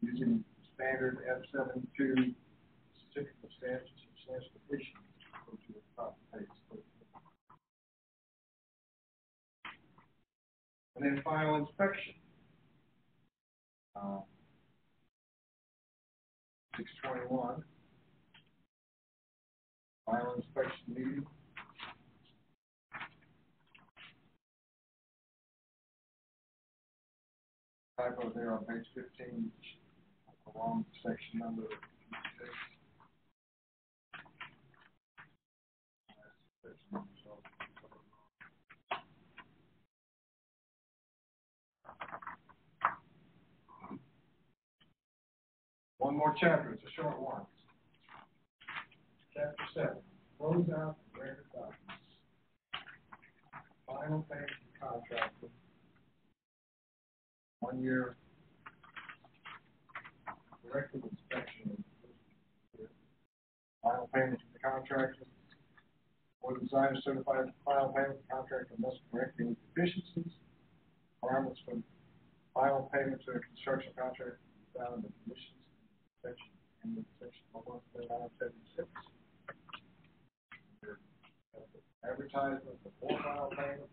using standard F seven two certificate of substantial, completion, go to the top page. And then final inspection. Uh, Six twenty-one. Final inspection meeting. Typo there on page fifteen, along section number six. One more chapter, it's a short one. Chapter 7. Close out the greater documents. Final Payment of contracting. One year corrective inspection. Final payment to the contractor. or of certified final payment contract contractor must correct any deficiencies. Requirements for final payment to a construction contractor found in the conditions section and the section one hundred and seventy-six advertisement for four mile payment.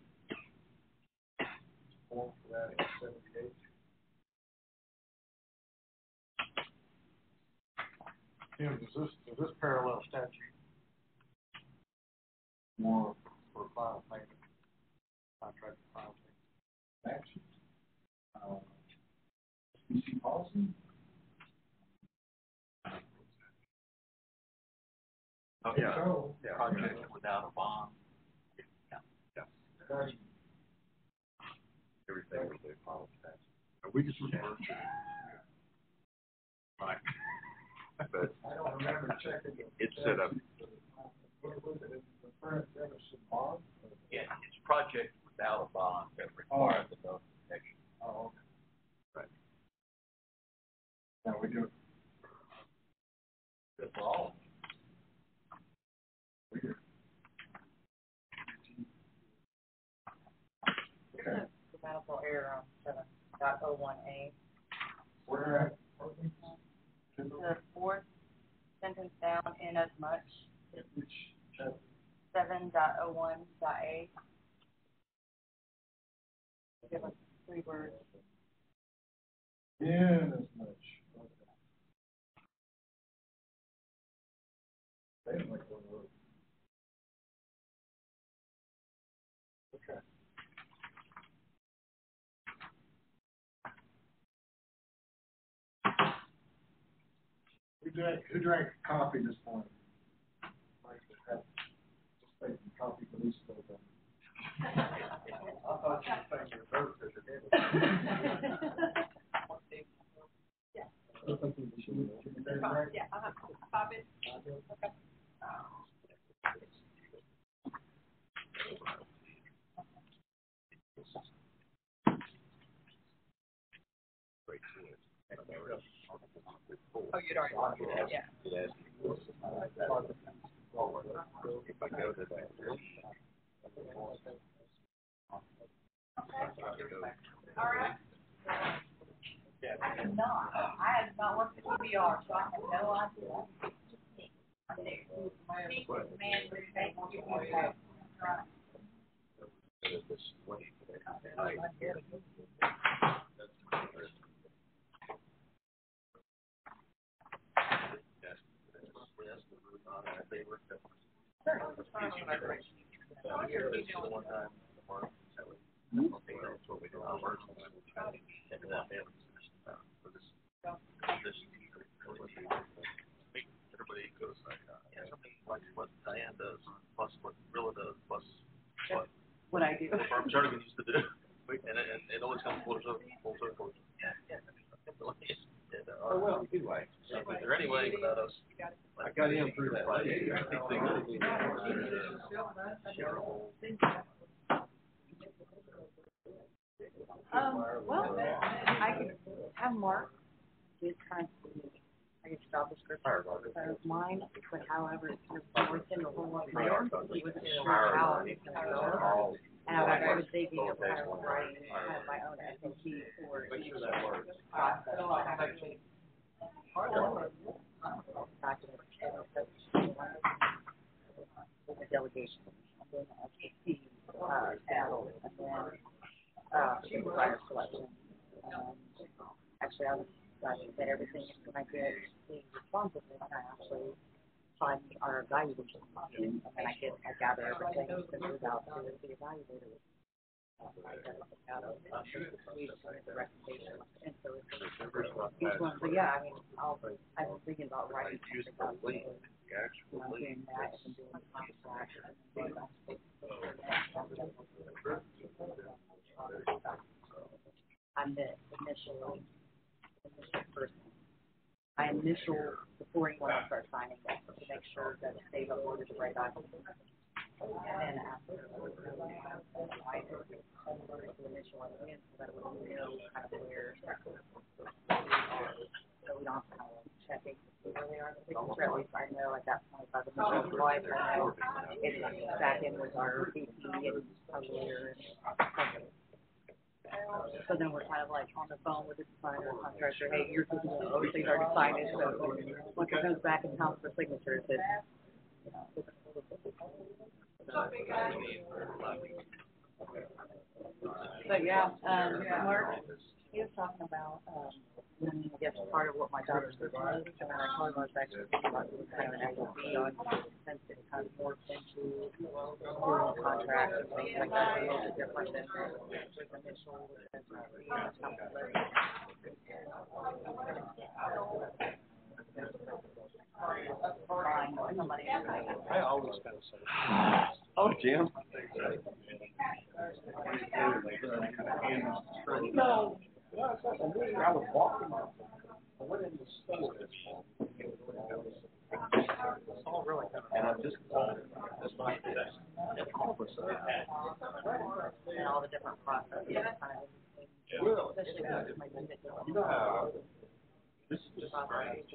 Form for that is seventy-eight. Tim, does this, does this parallel statute more for final payment, contract for final payment? Action. Uh, SBC policy? Oh, yeah, So, yeah, without a bond. Statute. Everything we do follows that. We just refer to. Right. But I don't remember checking the. It's set up- statute, but, What was it, the current Jefferson bond? Yeah, it's project without a bond that requires the notification. Oh, okay. Right. Now, we do, Good for all. we do. There's error on seven dot oh one A. Where at? The fourth sentence down, in as much, Which chapter? seven dot oh one dot A. Give us three words. In as much. Okay. Who drank, who drank coffee this morning? Like, have, just take coffee for these folks. I thought you were taking your vote as a did. Should we, should we take a break? Yeah, uh-huh, minutes. Okay. Great to it. Oh, you'd already, yeah. It has- If I go to that. Right. I have not, I have not worked at TBR, so I have no idea. Thank you. What, I do. what Barb Jernigan used to do. And and it always comes full circle, full circle. Yeah, yeah. And, uh, Oh, well, anyway. Is there any way without us? I got in through that lady. I think they gotta be. Um, well, I could have Mark do kind of, I guess, description of mine, but however, of more than the whole of my own. It was just how. And I was thinking of kind of writing kind of my own SOP for each process. Document, the delegation, and then SOP, uh, battle, and then uh, supervisor selection. Um, actually, I was, I said everything into my good being responsible, and I actually find our evaluation system, and I get, I gather everything that goes out to the evaluator. Uh, I got it out of, we submit the recommendations, and so it's each one, but yeah, I mean, I'll, I was thinking about writing something about, you know, doing that and doing contracts and doing I'm the initial person. I initial before anyone else starts signing it to make sure that they've uploaded the right documents. And then after, I do the initial one so that we know kind of where. So we don't have to kind of check it, where they are, in the signature, at least I know at that point, by the initial slide, I know it's back in with our VP and our lawyer and so then we're kind of like on the phone with the designer contractor, hey, you're, obviously already signed it, so once it comes back and counts for signatures, it's, you know, it's yeah, um, Mark, he was talking about, um, I guess part of what my job description is, and I told him I was actually thinking about doing kind of an SOP on, since it kind of morphed into doing contracts and things like that, a little bit different than the the initial, and, uh, you know, template. Fine, somebody else. I always kind of say. Oh, Jim. No, no, it's not a meeting, I was walking, I went in the store. all really kind of. And I'm just, uh, just like this. And all of a sudden. And all the different processes, kind of, Well, especially with my unit. You know how, this is just strange.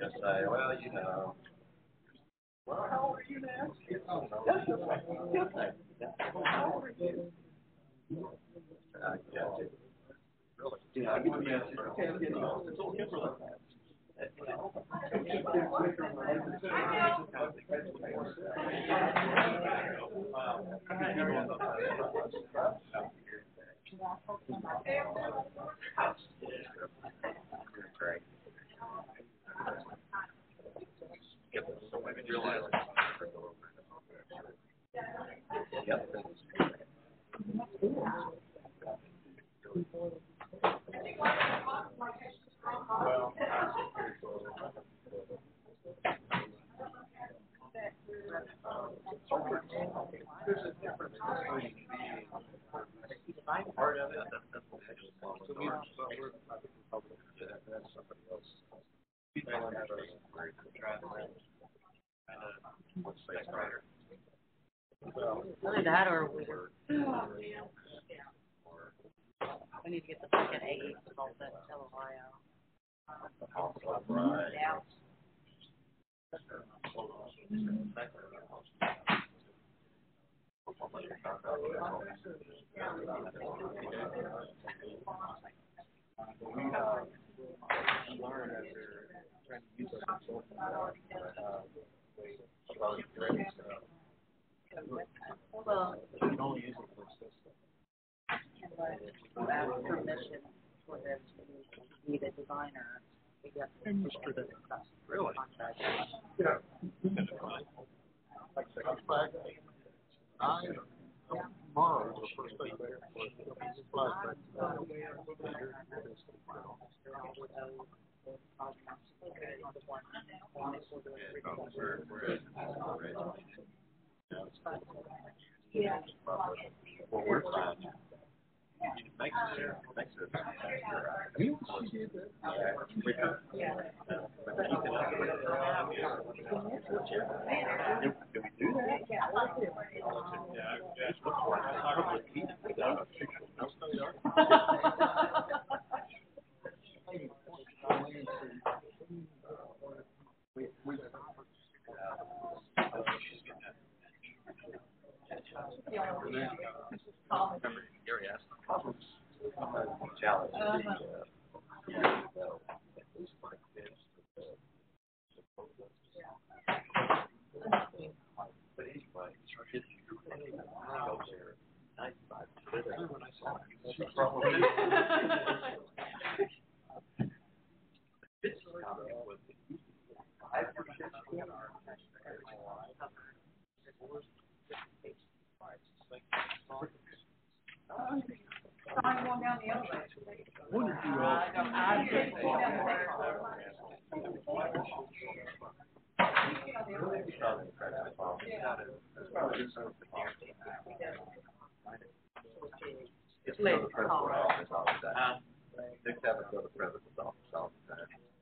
just say, well, you know. Well, how old are you now? Just a second, just a. How old are you? Get. Really? Yeah, I get the message. Okay, I'm getting it. It's all good for them. Great. Part of it. So we, but we're, yeah, that's somebody else. To, Either that or we, we need to get the consultant, LOI out. right. Yeah. We, uh, learn as trying to use that control Well, you can only use it for system. And ask permission for this to be the designer. Really? Yeah. Like second. I tomorrow is the first day for the flag. Yeah. Well, we're fine. It makes it, it makes it. We, she did that. Yeah. Quicker. Yeah. Uh, but you can, Did, did we do that? Yeah, probably. This comment was, I appreciate Trying going down the elevator. What did you all? I don't, I didn't see down the second floor. It's Um, they have it go to the president's office all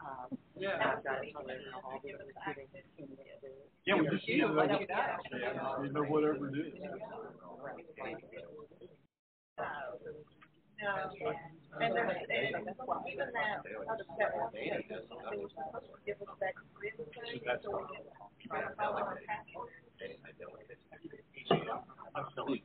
Um, Yeah. I've got it on there, all the other kids in the- Yeah, we just. You, why don't you Yeah, You know, whatever it is. No, and there's, and even that other set one, they were supposed to give us that grid thing, so we can try to follow our path. Absolutely.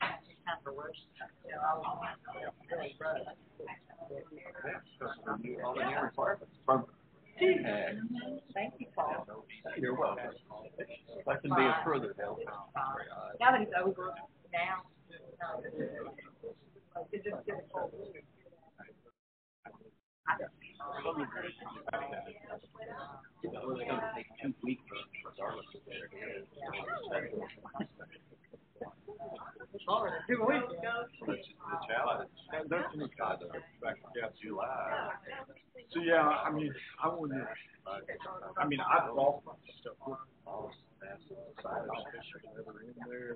It it's kind of the. Thank you, Paul. You're welcome. If I can be of further help. Now that he's over now. um, It's just difficult. Uh. So, yeah, I mean, I wouldn't, I mean, I thought my stuff was All that's side fish or whatever in there.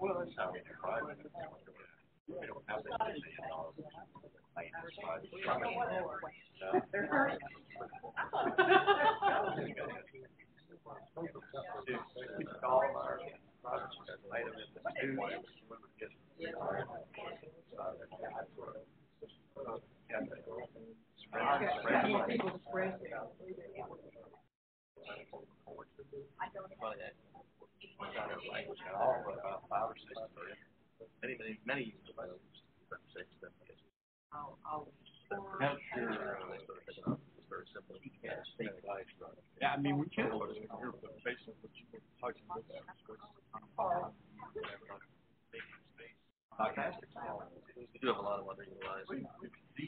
Well, that's how we try. We don't have that million dollars. All our projects that item in the two, when we get. Yeah, but- Spread, spread. More people to spread. Got it right, got all but about five or six, or many, many, many years ago, six, seven years. I'll, I'll. Hampshire, uh, very simple. You can't speak life. Yeah, I mean, we can look at here, but based on what you were talking about, was Fantastic. We do have a lot of underutilized. Uh,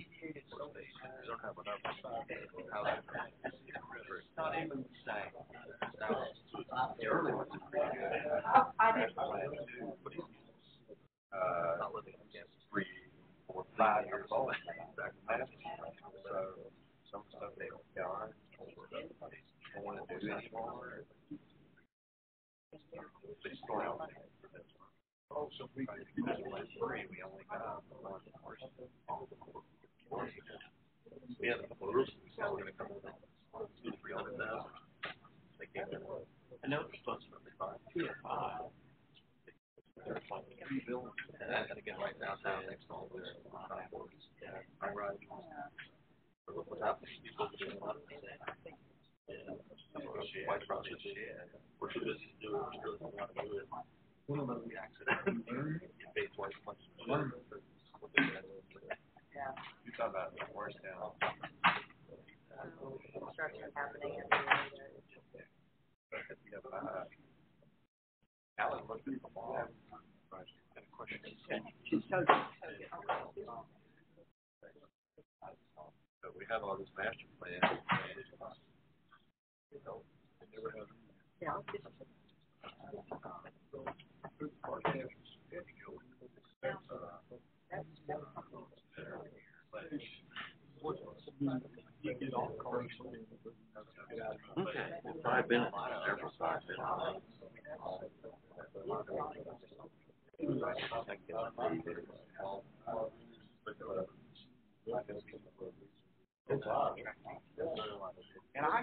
they don't. They still out there for this one. Oh, we, that's like three, we only got one person. We had a couple of rules, we said we're gonna come two, three hundred thousand. They came in, and now they're supposed to be five, two or five. There's like and I right downtown next to. Yeah, I ride. But look a lot of it. One of them, the accident, you pay twice as much. Yeah. You talk about the worst now. Construction happening everywhere. Yeah, but, uh, Alan looked at the wall. Had a question. But we have all this master plan. and, You know, they never have. Yeah. Okay, five minutes, there for five minutes. And I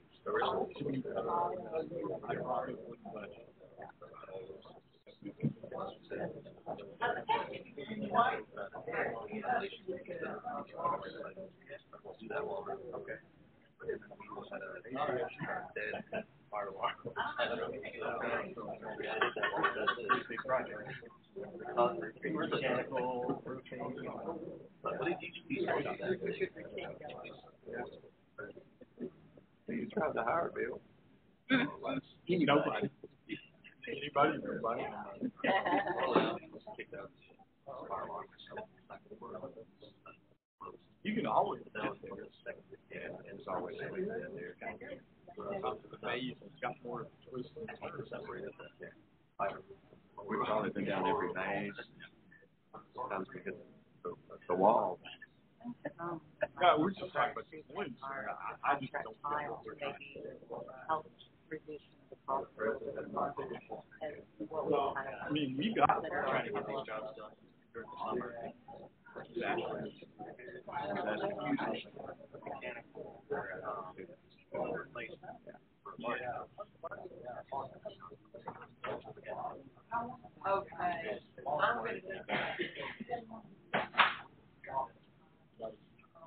but. But did you, said about that? You tried to hire Bill. Mm-hmm. Nobody. Anybody, nobody. You can always. Tell there. Yeah, it's always something in there. The maze has got more twists and turns. We've probably been down every maze. Sometimes we hit the, the wall. Um, Yeah, we're just talking about the points. I, I just don't. to maybe help reduce the Well. I mean, we got, trying to get these jobs done during the summer. Exactly. That's usually mechanical. Okay, I'm do When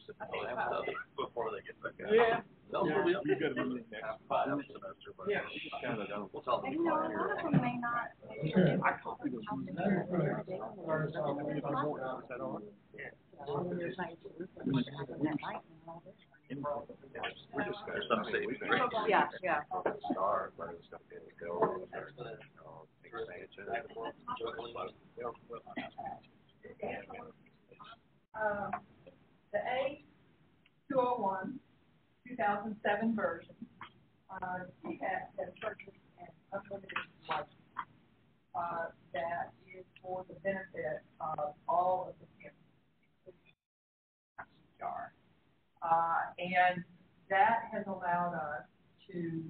Sure, okay. That way, All right. Before they get back out. Yeah. They'll Yeah, be up we got a meeting next. by the semester, but. Yeah. Kind of don't. We'll tell them. You know, a lot of them may not. I copied those. We're just gonna. Some say we drink. Yeah, yeah. Star, but it's gonna be the A201 2007 version, uh, we have that purchased an unlimited license uh, that is for the benefit of all of the families. Uh, and that has allowed us to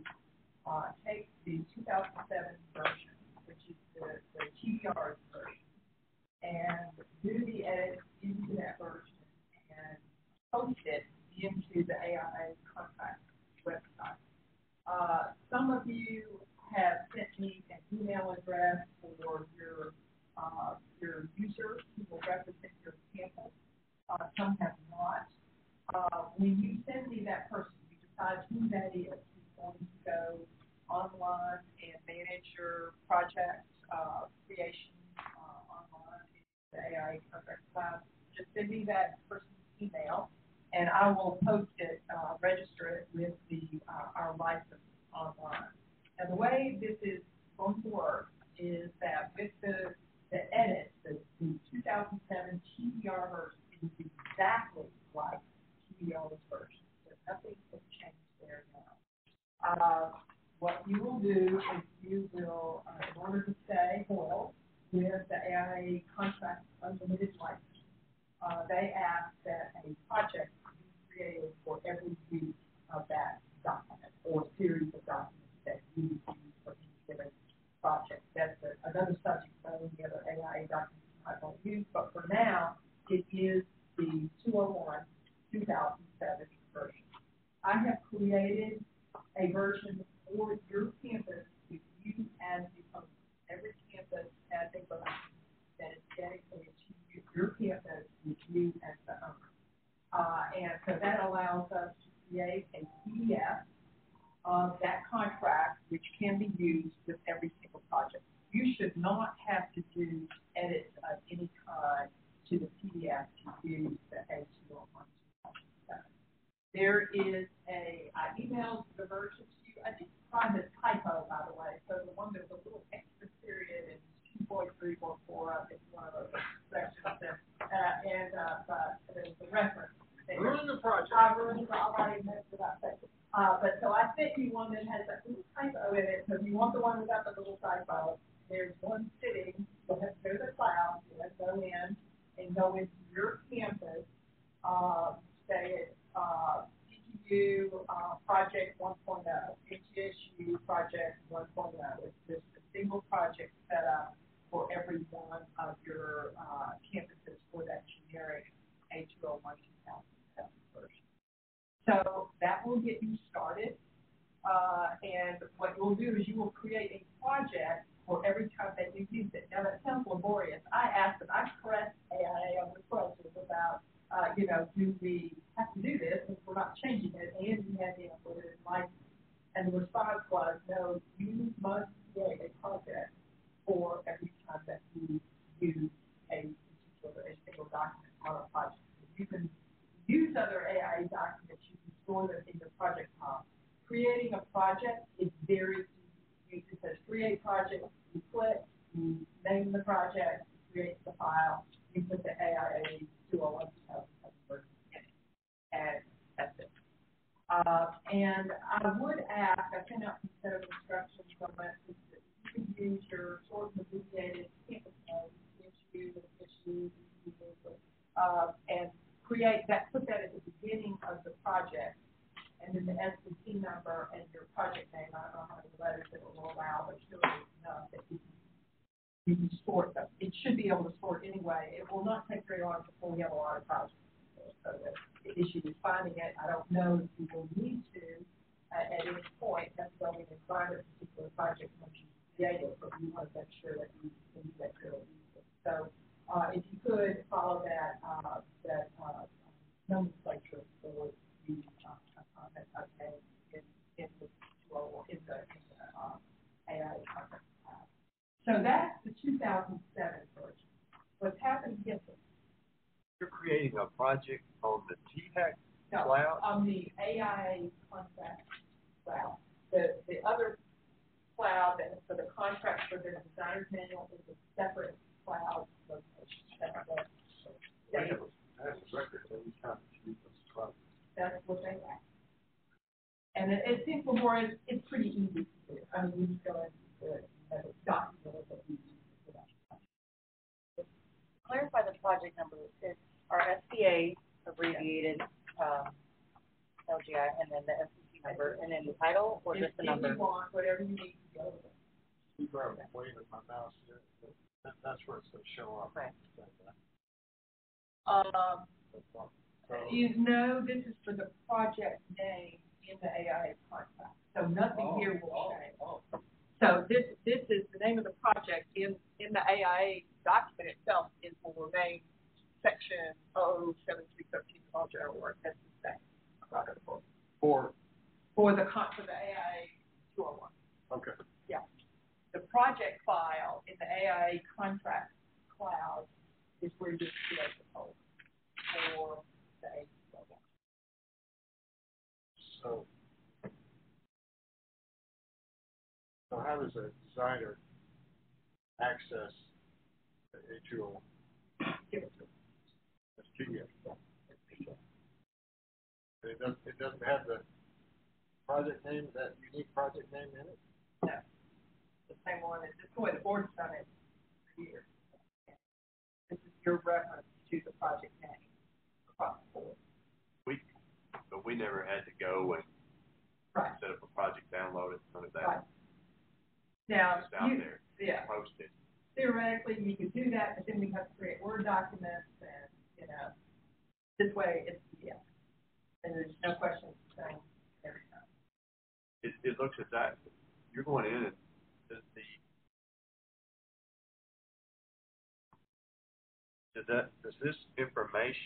uh, take the 2007 version, which is the, the TBR version, and do the edits into that version post it into the AIA contract website. Uh, some of you have sent me an email address for your, uh, your user who will represent your campus. Uh, some have not. Uh, when you send me that person, you decide who that is, who's going to go online and manage your project, uh, creation, uh, online, in the AI contract cloud. Just send me that person's email, and I will post it, uh, register it with the, uh, our license online. And the way this is going to work is that with the, the edit, the, the two thousand seven TBR version is exactly like TBR's version. So nothing has changed there now. Uh, what you will do is you will, uh, in order to stay whole with the AIA contract unlimited license, uh, they ask that a project created for every use of that document or series of documents that you use for each given project. That's a, another subject for any other AIA documents want to use, but for now, it is the two oh one, two thousand seven version. I have created a version for your campus with you as the owner. Every campus has a version that is dedicated to you, your campus with you as the owner. Uh, and so that allows us to create a PDF of that contract, which can be used with every single project. You should not have to do edits of any kind to the PDF to use the A two oh one. There is a, I emailed the version to you, I did find a typo, by the way, so the one that was a little extra period in two point three point four, I think one of those sections there. Uh, and, uh, but there's a reference. Ruin the project. I ruined, I already messed it up, but, uh, but so I sent you one that has a little typo in it, so if you want the one without the little typo, there's one sitting, you have to go to the cloud, you have to go in and go into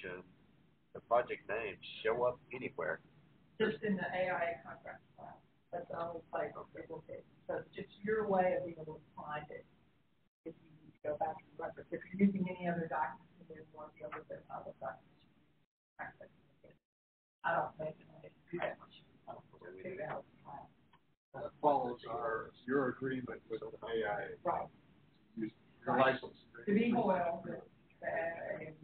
information, the project name, show up anywhere? Just in the AIA contract file, that's the only place it will be. So it's just your way of being able to find it. If you need to go back and reference, if you're using any other documents, you want to be able to, other documents. I don't think I do that much. I don't figure out. That follows our, your agreement with the AI, Right, use your Right. license. to be Hoyle, the, the, and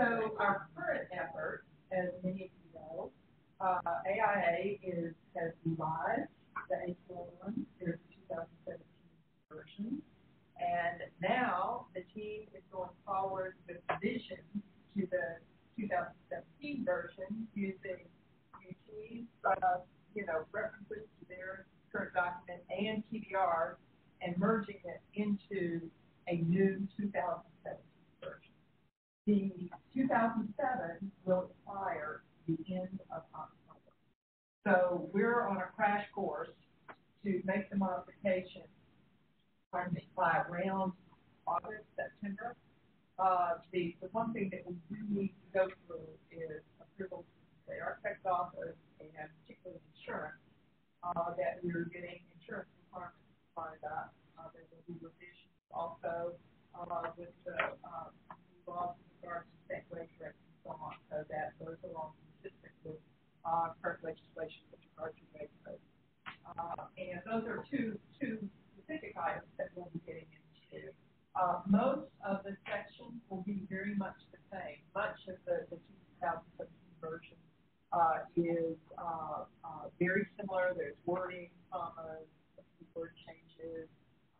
so our current effort, as many of you know, uh, AIA is, has revised the H one, their two thousand seventeen version. And now the team is going forward with revisions to the two thousand seventeen version using UT's, uh, you know, references to their current document and TBR and merging it into a new two thousand seventeen version. The two thousand seven will expire the end of October. So we're on a crash course to make the modification, by around August, September. Uh, the, the one thing that we do need to go through is approval from the architect's office and particularly insurance, uh, that we're getting insurance requirements lined up. Uh, there will be revisions also, uh, with the, uh, laws with regards to state wage rates and so on, so that are all consistent with, uh, current legislation with regard to wage rates. Uh, and those are two, two specific items that we'll be getting into. Uh, most of the sections will be very much the same. Much of the, the two thousand seventeen version, uh, is, uh, uh, very similar. There's wording, commas, word changes,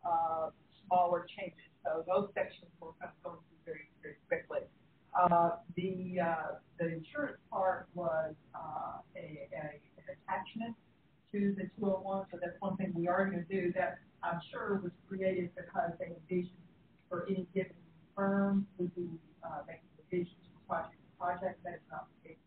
uh, smaller changes. So those sections we're kind of going through very, very quickly. Uh, the, uh, the insurance part was, uh, a, a, an attachment to the two oh one, so that's one thing we are gonna do that I'm sure was created because they envisioned for any given firm would be, uh, making decisions from project to project, that is not the case.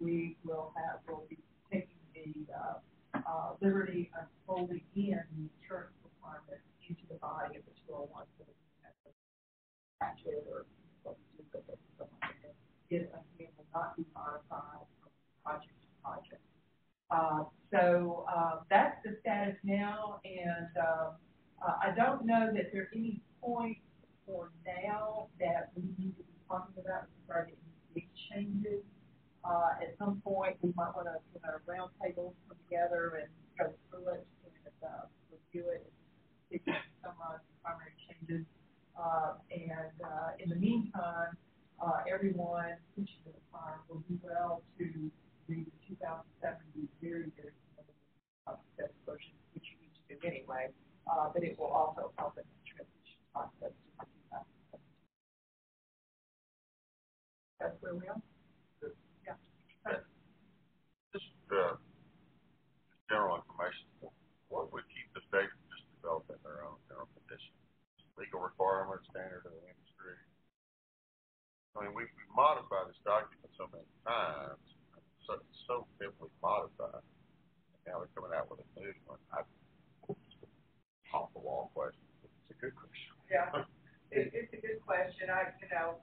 We will have, we'll be taking the, uh, uh, liberty of folding in the insurance requirements into the body of the two oh one, so that we have to patch it or something. It, again, will not be modified from project to project. Uh, so, uh, that's the status now, and, uh, uh, I don't know that there's any point for now that we need to be talking about with regard to any big changes. Uh, at some point, we might want to, you our round tables come together and go through it and uh, review it, see some uh, primary changes. Uh, and uh, in the meantime, uh, everyone teaching at the time will do well to read the 2070 very, very uh, process version, which you need to do anyway, uh, but it will also help in the transition process. That's where we are. Uh, general information, what would keep the state from just developing their own general conditions? Legal requirements, standard of the industry? I mean, we we modified this document so many times, so, so heavily modified. And now we're coming out with a new one. I, off the wall question, it's a good question. Yeah, it, it's a good question, I, you know,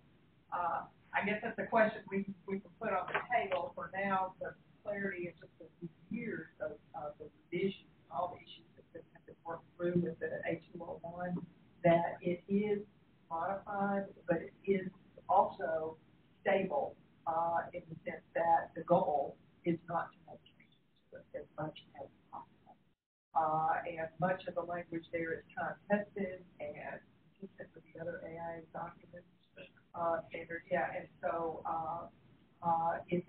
uh, I guess that's a question we, we can put on the table for now, the clarity of just the years of, of the revisions, all the issues that have been- been worked through with the A two oh one, that it is modified, but it is also stable, uh, in the sense that the goal is not to make changes as much as possible. Uh, and much of the language there is time tested and consistent with the other AI documents, uh, standard, yeah, and so, uh, uh, if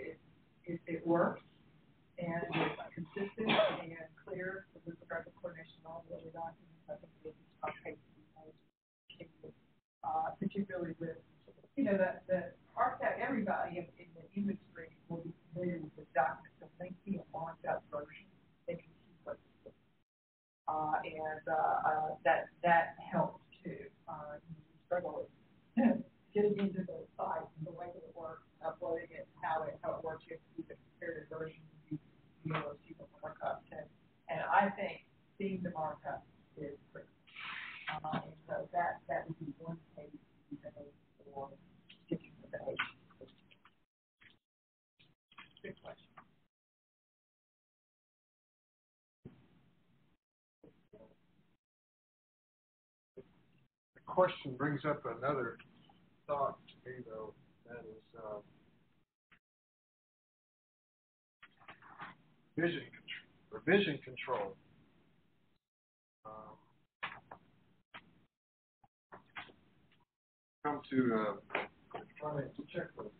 it, it works and it's consistent and clear with regard to coordination of all the other documents, I think it is continue, uh, particularly with, you know, the, the architect, everybody in, in the industry will be familiar with the documents, so they see a marked up version, they can see what's uh, and, uh, uh, that, that helps too. Uh, you struggle with getting into the site, the way that it works, uploading it, how it, how it works, you have to see the comparative version, you, you know, see the markup, and, and I think seeing the markup is critical. Uh, and so that, that would be one page to be made for skipping the page. Good question. The question brings up another thought to me though, that is, uh, vision, contr- revision control. Um, Come to, uh, financial checklist.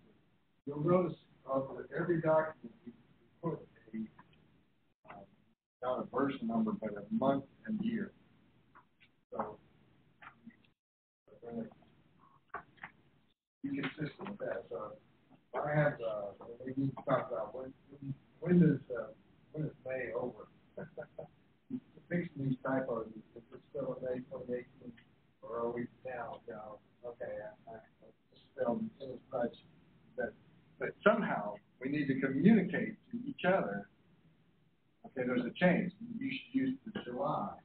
You'll notice of every document, we put a, um, not a version number, but a month and year. So, be consistent with that, so I have, uh, need talk about when, when- when does, uh, when is May over? Fixing these typos, is it still twenty eighteen, or are we now, you know, okay, I, I, still, in as much, that, but somehow, we need to communicate to each other, okay, there's a change, you should use the July,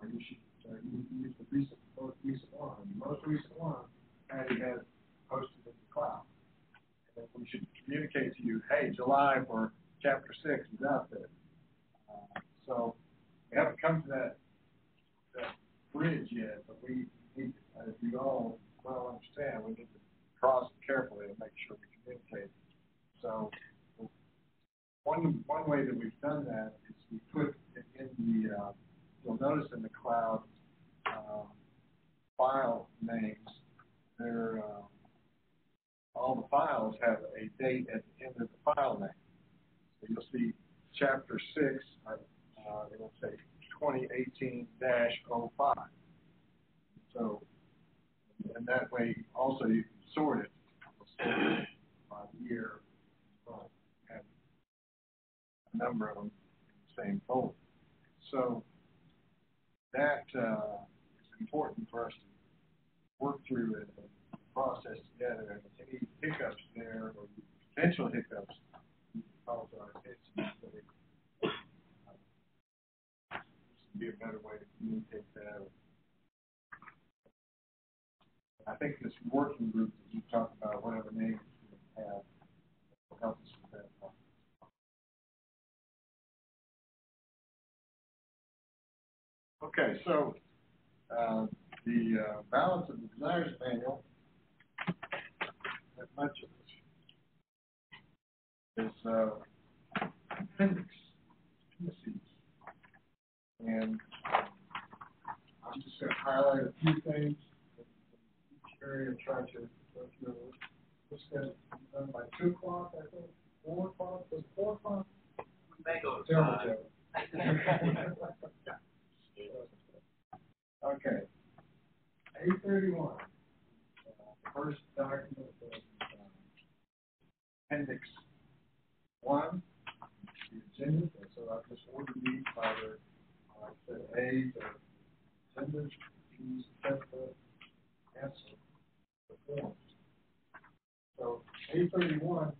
or you should, uh, you use the recent, most recent one, the most recent one, Patty has posted in the cloud. And we should communicate to you, hey, July for chapter six is out there. Uh, so, we haven't come to that, that bridge yet, but we need, as you all well understand, we need to cross it carefully and make sure we communicate. So, one, one way that we've done that is we put in the, uh, you'll notice in the cloud, um, file names, they're, um, all the files have a date at the end of the file name. You'll see chapter six, uh, it'll say twenty eighteen dash oh five. So, and that way also you can sort it, by year, have a number of them in the same folder. So that, uh, is important for us to work through and and process together. And any hiccups there or potential hiccups, apologize. It's, it, uh, be a better way to communicate that. I think this working group that you talked about, whatever name you have, will help us with that. Okay, so, uh, the, uh, balance of the designers manual, that much of it is, uh, appendix, appendices. And I'm just gonna highlight a few things in each area and try to go through. This gonna be done by two o'clock, I think, four o'clock, was four o'clock? May go to Tell me, five. Joe. Okay. Eight thirty-one, uh, first document um, appendix one, the agenda, and so I just ordered these by the, like I said, A, the agendas, B's, the, S, the forms. So A thirty-one,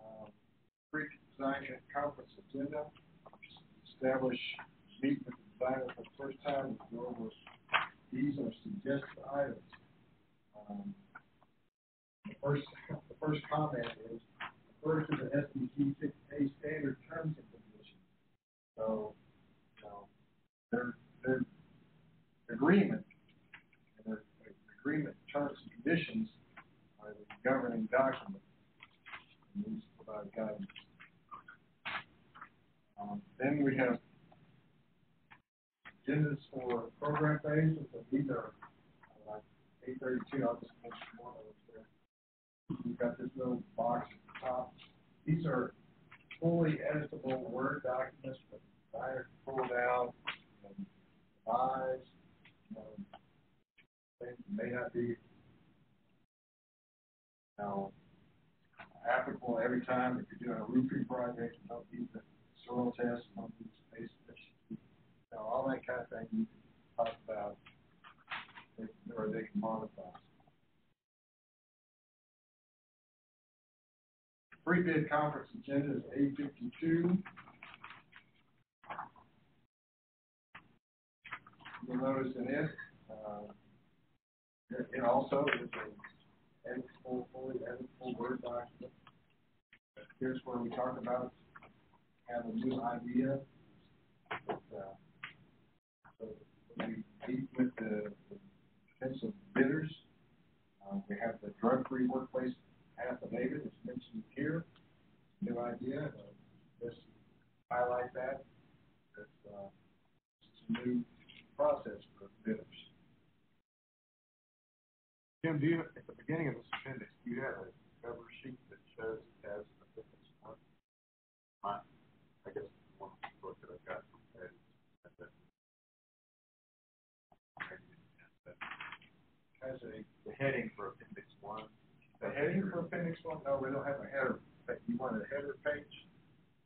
um, pre-design and conference agenda, establish, meet with the designer for the first time, and go over, these are suggested items. Um, the first, the first comment is, refer to the SDG six A standard terms and conditions. So, you know, agreement, and agreement terms and conditions are the governing document. And these provide guidance. Um, then we have agendas for program phases, and these are, uh, eight thirty-two, I'll just mention one them there. We've got this little box top. These are fully editable Word documents designer can pull down and revise. um, that may not be, now, applicable every time if you're doing a roofing project, you don't need the soil test, you don't need space efficiency. You all that kind of thing you can talk about, they- or they can modify. Pre-bid conference agenda is eight fifty-two. You'll notice in it, uh, also is a editable, fully editable Word document. Here's where we talk about, have a new idea. But, uh, so we meet with the, the potential bidders, uh, we have the drug-free workplace affidavit is mentioned here, new idea, uh, just highlight that. It's, uh, it's a new process for bidders. Jim, do you, at the beginning of this appendix, do you have a cover sheet that shows it has an appendix one? Mine, I guess, the one book that I got from Ed, and then. Has a, the heading for appendix one. The heading for appendix one, no, we don't have a header, you want a header page?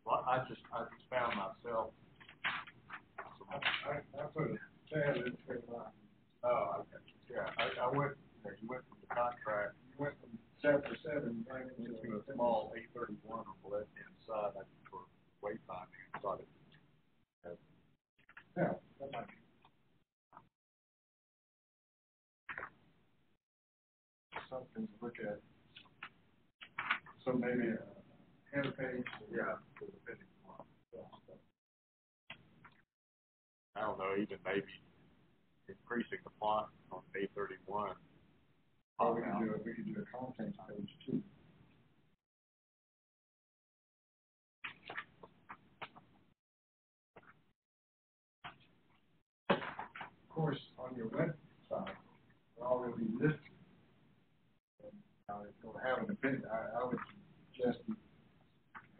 Well, I just, I just found myself. I, I, I put a tab in between lines. Uh, oh, okay, yeah, I, I went, you went from the contract You went from chapter seven right into into a small eight thirty-one on the left-hand side, I think for wayfinding, I thought it. Yeah, that might be. Something to look at. So maybe uh, a header page. Yeah, for the appendix. I don't know, even maybe increasing the font on A thirty-one. Or we could do, a- we could do a content page too. Of course, on your website, they're already listed. If you'll have an appendix, I, I would suggest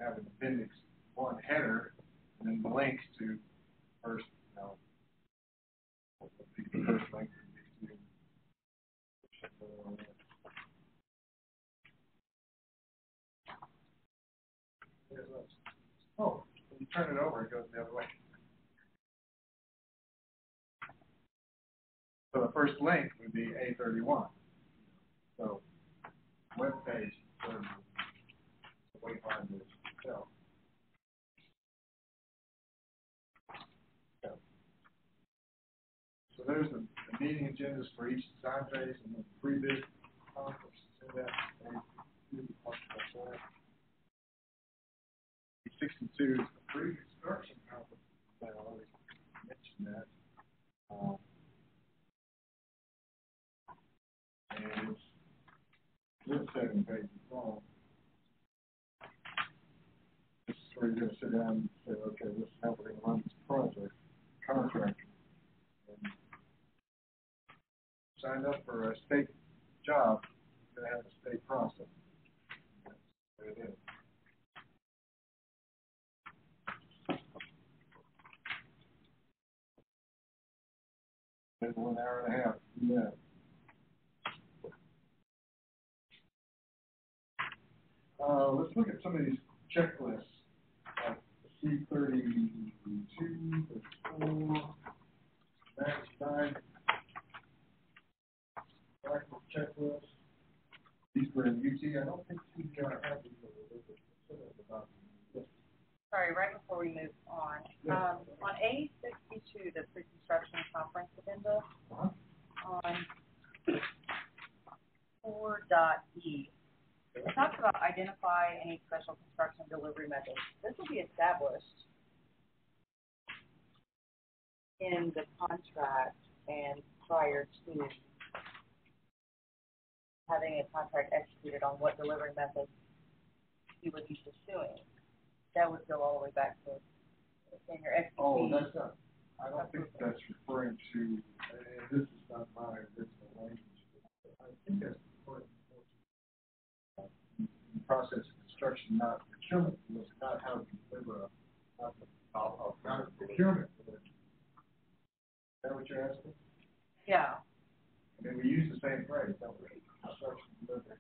have an appendix one header, and then the links to first, you know, the first link to these. Oh, you turn it over, it goes the other way. So the first link would be A thirty-one. So, web page, so, the wayfinder itself. So there's the, the meeting agendas for each design phase and the pre-bid conference, so that, and we that. Sixty-two is the pre-construction conference, I already mentioned that. Um, And this seven pages long. This is where you're gonna sit down and say, okay, this is how we're gonna run this project, contractor. And Signed up for a state job, you're gonna have a state process. That's way it is. Been one hour and a half, yeah. Uh, let's look at some of these checklists, like C thirty-two, thirty-four, Max nine. Practice checklist. These were in UT, I don't think CPR had these, but they were considered about this. Sorry, right before we move on, um, on A sixty-two, the pre-construction conference agenda, Uh-huh. on four dot E, it talks about identify any special construction delivery methods. This will be established in the contract and prior to having a contract executed on what delivery methods you would be pursuing. That would go all the way back to in your SPP. Oh, that's not, I don't think that's referring to, and this is not my original language, I think that's referring more to uh, the process of construction, not procurement, it's not how to deliver a, not the, a procurement. Is that what you're asking? Yeah, I mean, we use the same phrase, don't we? Construction delivery.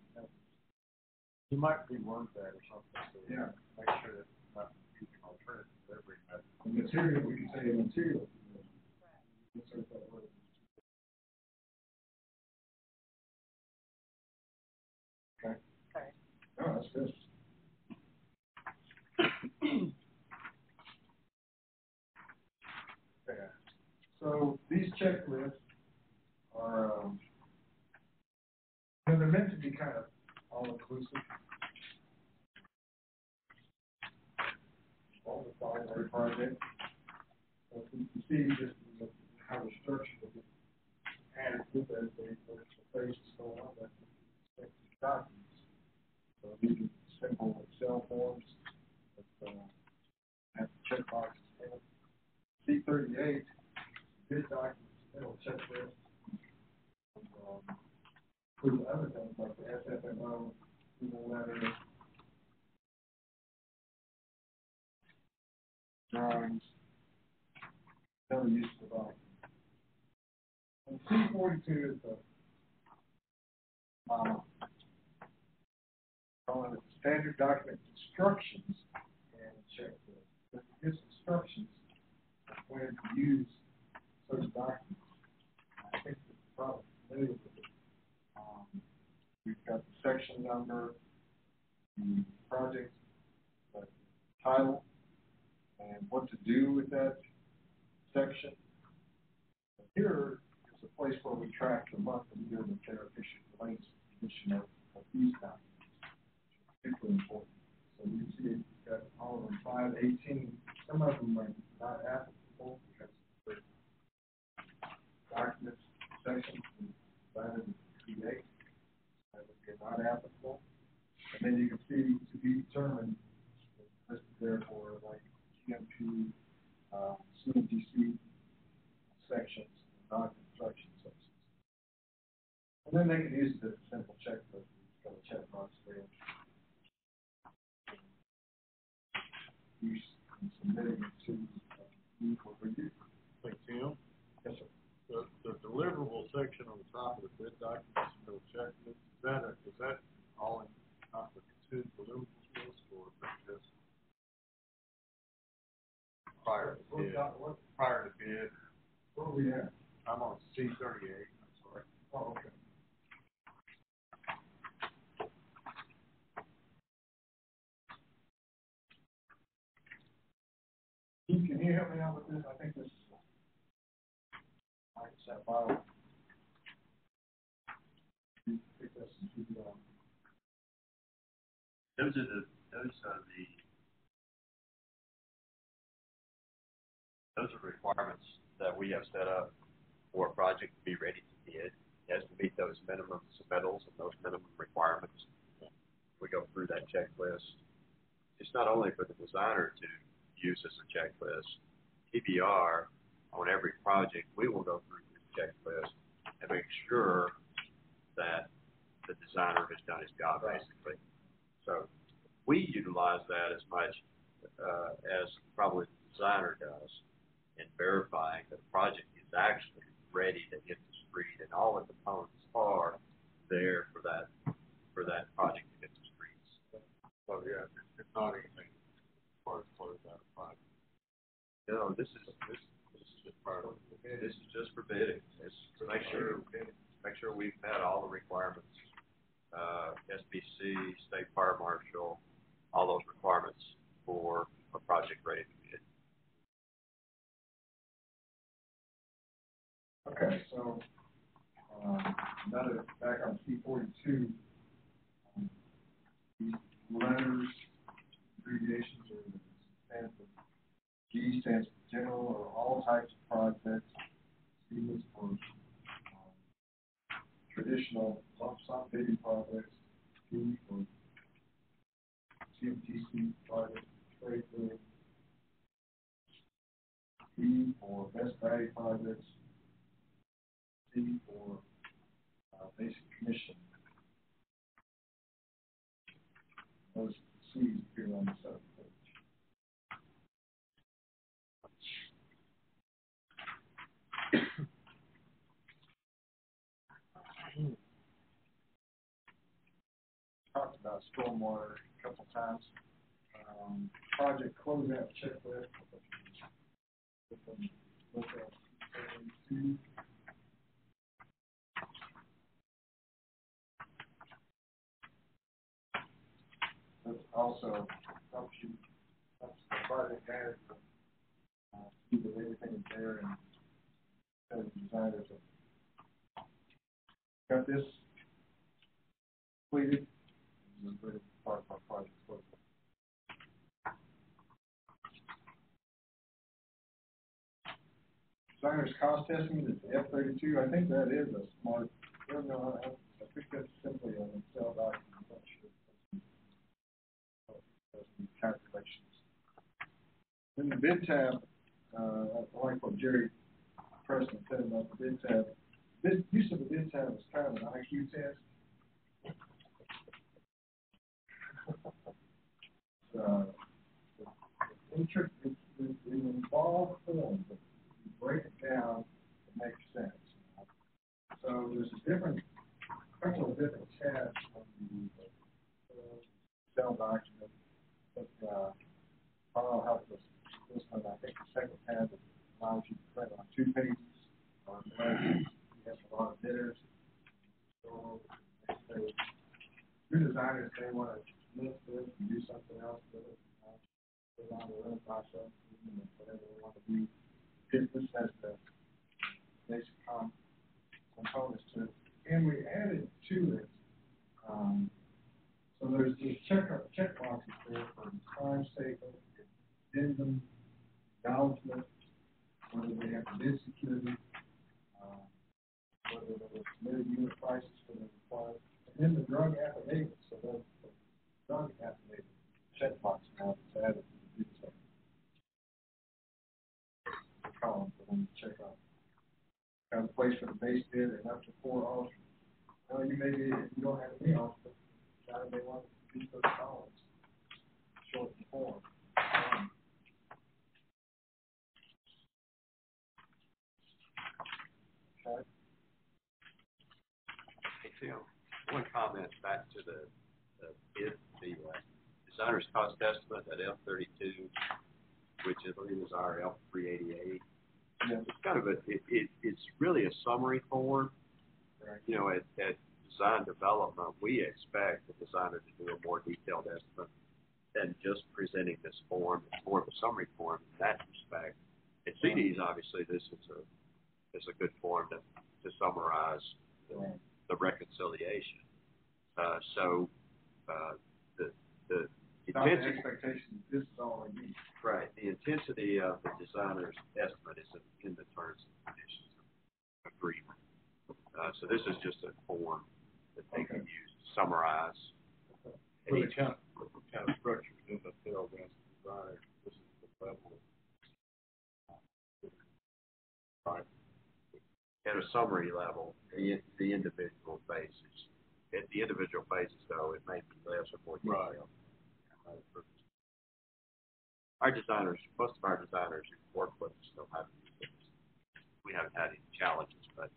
You might reword that or something, so. Yeah. Make sure that it's not using alternative delivery method. The material, we can say material. Insert that word. That's good. Okay, so these checklists are, um, they're meant to be kind of all-inclusive. All the every project. So you can see just how the structure of it added with that, a phase going on, that it's documents. So these simple Excel forms, that, uh, have checkboxes in it. C thirty-eight, bid documents, middle checklist. And, Um, include other things like the SFMO, approval letter, drawings, other use of. And C forty-two is the, uh, calling it standard document instructions and checklist. This gives instructions when to use certain documents. I think you're probably familiar with it. Um, we've got the section number, the project, the title, and what to do with that section. Here is a place where we track the month and year that their official relates to the condition of these documents. Particularly important. So you see, got all of them, five, eighteen, some of them are not applicable because they're documents, sections, divided into create, that they're not applicable. And then you can see to be determined, listed there for like GMP, uh, CMGC sections, non-construction sections. And then they can use a simple checklist, it's got a checkbox there. And submitting to, you for review. Hey, Tim, Yes, sir. the, the deliverable section on the top of the bid documents, no checklist, is that, a- is that all in, the considered deliverables list or just prior to bid, what, prior to bid? what are we at? I'm on C thirty-eight, I'm sorry. Oh, okay. Keith, can you help me out with this? I think this is. I can set file. Those are the, those are the, those are requirements that we have set up for a project to be ready to bid. It has to meet those minimum submittals and those minimum requirements. We go through that checklist. It's not only for the designer to use as a checklist. TBR, on every project, we will go through this checklist and make sure that the designer has done his job, basically. So we utilize that as much uh, as probably the designer does in verifying that the project is actually ready to hit the street and all the components are there for that for that project to hit the streets far as close out of five. You know, this is this this is just part of. This is just for bidding. It's to make sure make sure we've met all the requirements. Uh, SBC, state fire marshal, all those requirements for a project ready to bid. Okay, so um, another back on C42. Um, letters abbreviations, or stands for, G stands for general or all types of projects. C is for, um, traditional lump sum bidding projects. D for CMGC projects, trade bill. E for best value projects. C for, uh, basic commission. Those C's appear on the second page. Talked about stormwater a couple times. Um, project closeout checklist. Look at two. That also helps you, helps the project manager, uh, see that everything is there and as a designer, so. Got this completed, we're ready to start our project. Designer's cost estimate is F thirty-two, I think that is a smart, I don't know, I, think that's simply an Excel document. Some calculations. In the bid tab, uh, I like what Jerry Preston said about the bid tab. This, use of the bid tab is kind of an IQ test. Uh, the intric, it, it, it involves forms, but you break it down, it makes sense. So there's a different, couple of different tabs on the, uh, Excel document, but, uh, I don't know how this, this one, I think the second tab allows you to print on two pages, or less, you have a lot of bidders. So, if they, two designers, they wanna list this and do something else with it, uh, put on the web process, whatever they wanna do. This, this has the basic com, components to it, and we added to it, um, so there's these check, check boxes there for time statement, addendum, acknowledgement, whether they have bid security, uh, whether there was submitted unit prices for the required, and then the drug affidavit, so that's the drug affidavit checkbox now is added to the bid check. Column for them to check off. Got a place for the base bid and up to four alternates. Well, you may be, if you don't have any alternates, now they want to use those columns, short form. Um, Okay, Hey, Tim, one comment back to the, the bid, the, uh, designer's cost estimate at F thirty-two, which I believe is our F three eighty-eight. Yeah. It's kind of a, it, it, it's really a summary form. right. You know, at, at design development, we expect the designer to do a more detailed estimate than just presenting this form. It's more of a summary form in that respect. At CDs, obviously, this is a, is a good form to, to summarize Right. the reconciliation. Uh, so, uh, the, the Not the intensity, expectation, this is all I need. right, the intensity of the designer's estimate is in, in the terms and conditions of agreement. Uh, so this is just a form that they can use to summarize. For the kind, of- kind of structure in the field, as designer, this is the level. Right, At a summary level, the, the individual phases. At the individual phases, though, it may be less or more detailed. Right. Our designers, most of our designers who work with us still have. We haven't had any challenges, but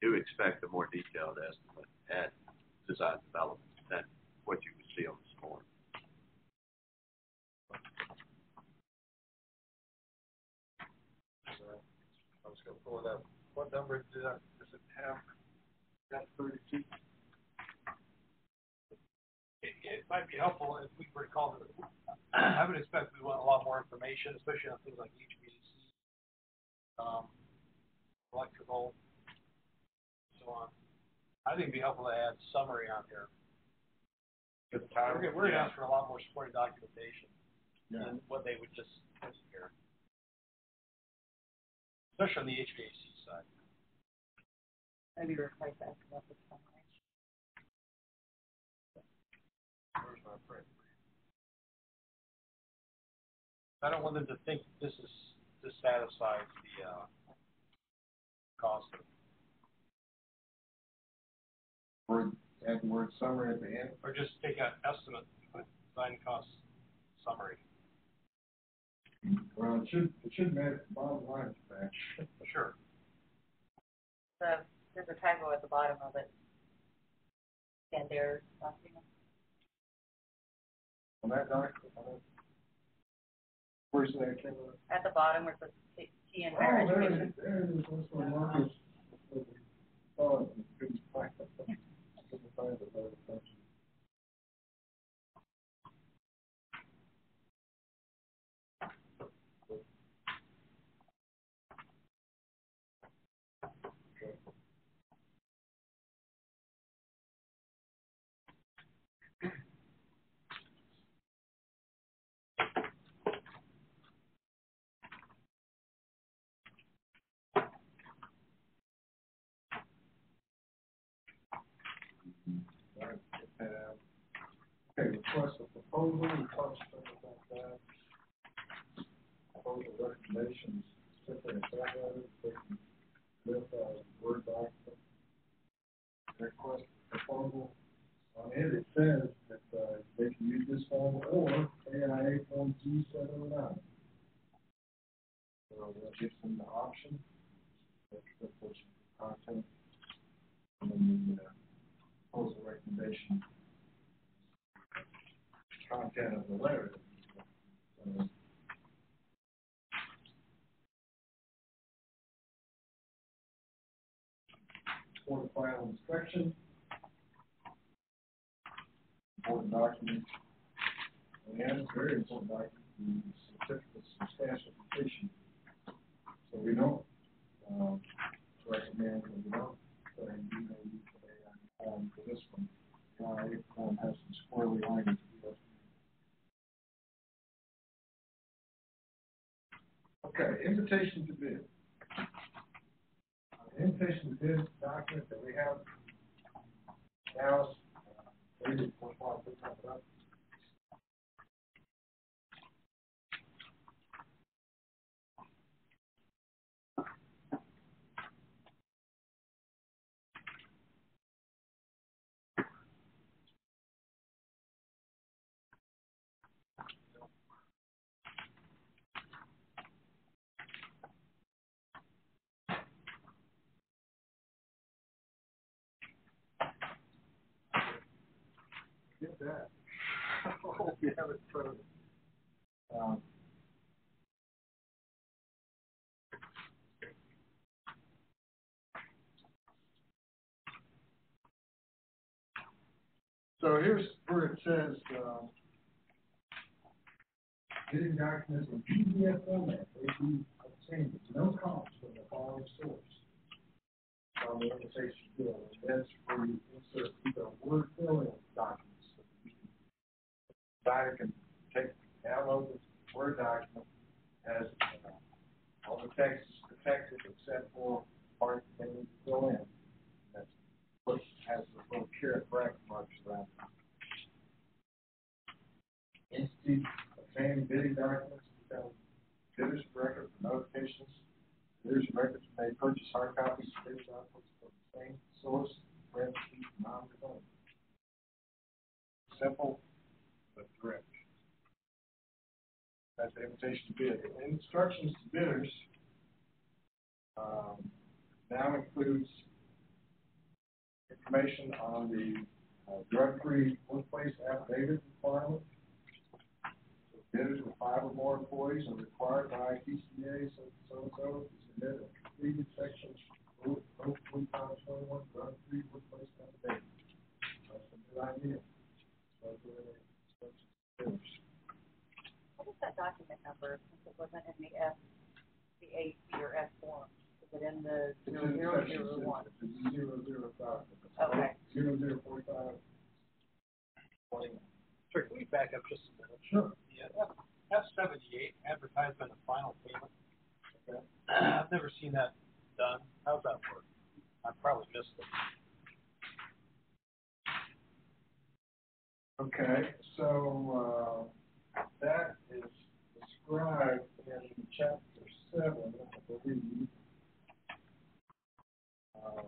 do expect a more detailed estimate at design development than what you would see on this form. so, I was gonna pull it up, What number does that, does it have? That's thirty-two? It, it might be helpful if we were to call it, I would expect we want a lot more information, especially on things like HVAC, um, electrical, so on. I think it'd be helpful to add summary on here. Good We're, gonna- we're gonna ask for a lot more supporting documentation Yeah. than what they would just put here. Especially on the HVAC side. Maybe replace that with summary. Where's my print? I don't want them to think this is, this satisfies the, uh, cost of, Word, add the word summary at the end. or just take out estimate, put design cost summary. Well, it should, it should match the bottom line to that. Sure. The, there's a typo at the bottom of it. And there's nothing. On that document, uh, on that. Where's that, Kim? At the bottom where it says T T and Oh, there there it education. there it is, that's what Marcus, uh, couldn't find it. Couldn't find it, that was mentioned. Right, uh, Request a proposal, talked about that. Proposal recommendations, highlighted, taken with, uh. Request on that, uh, they can use this form or AIA form G seven oh nine. So that them the option, you, content, and the, uh, proposal recommendation content of the letter. Uh, For final inspection. Important document. And very important document, the certificate of substantial completion. So we don't, um, recommend, that we don't, uh, you use the AI form for this one. The IA form has some squirrely language. Okay, invitation to bid. Uh, Invitation to bid document that we have now, uh, Get that. Oh, front of us. Um, So here's where it says, um, bidding documents in PDF format, may be obtained at no cost from the following source. On the invitation bill, and that's where you insert the word filling documents. You can take, download the Word document as, uh, all the text is protected except for part that they need to fill in. That's what has the little carrot bracket marks around it. Entity obtaining bidding documents, bidders of record for notifications. Bidders of records may purchase hard copies of bidders documents from the same source, parentheses, non-redundant. Simple, the threat. That's the invitation to bid. And instructions to bidders um, now includes information on the uh, drug-free workplace affidavit requirement. So bidders with five or more employees are required by TCA so and so to submit a completed section 03521 drug-free workplace affidavit. That's a good idea. That's a good idea. What is that document number since it wasn't in the F, the A, B, or F form? Is it in the It's zero, it's zero, zero, five. Okay. Zero, zero, four, five. Sure, can we back up just a minute? Sure. Yeah, F, F seventy-eight, advertisement of final payment. Okay. I've never seen that done. How's that work? I probably missed it. Okay, so, uh, that is described in chapter seven, I believe. Uh,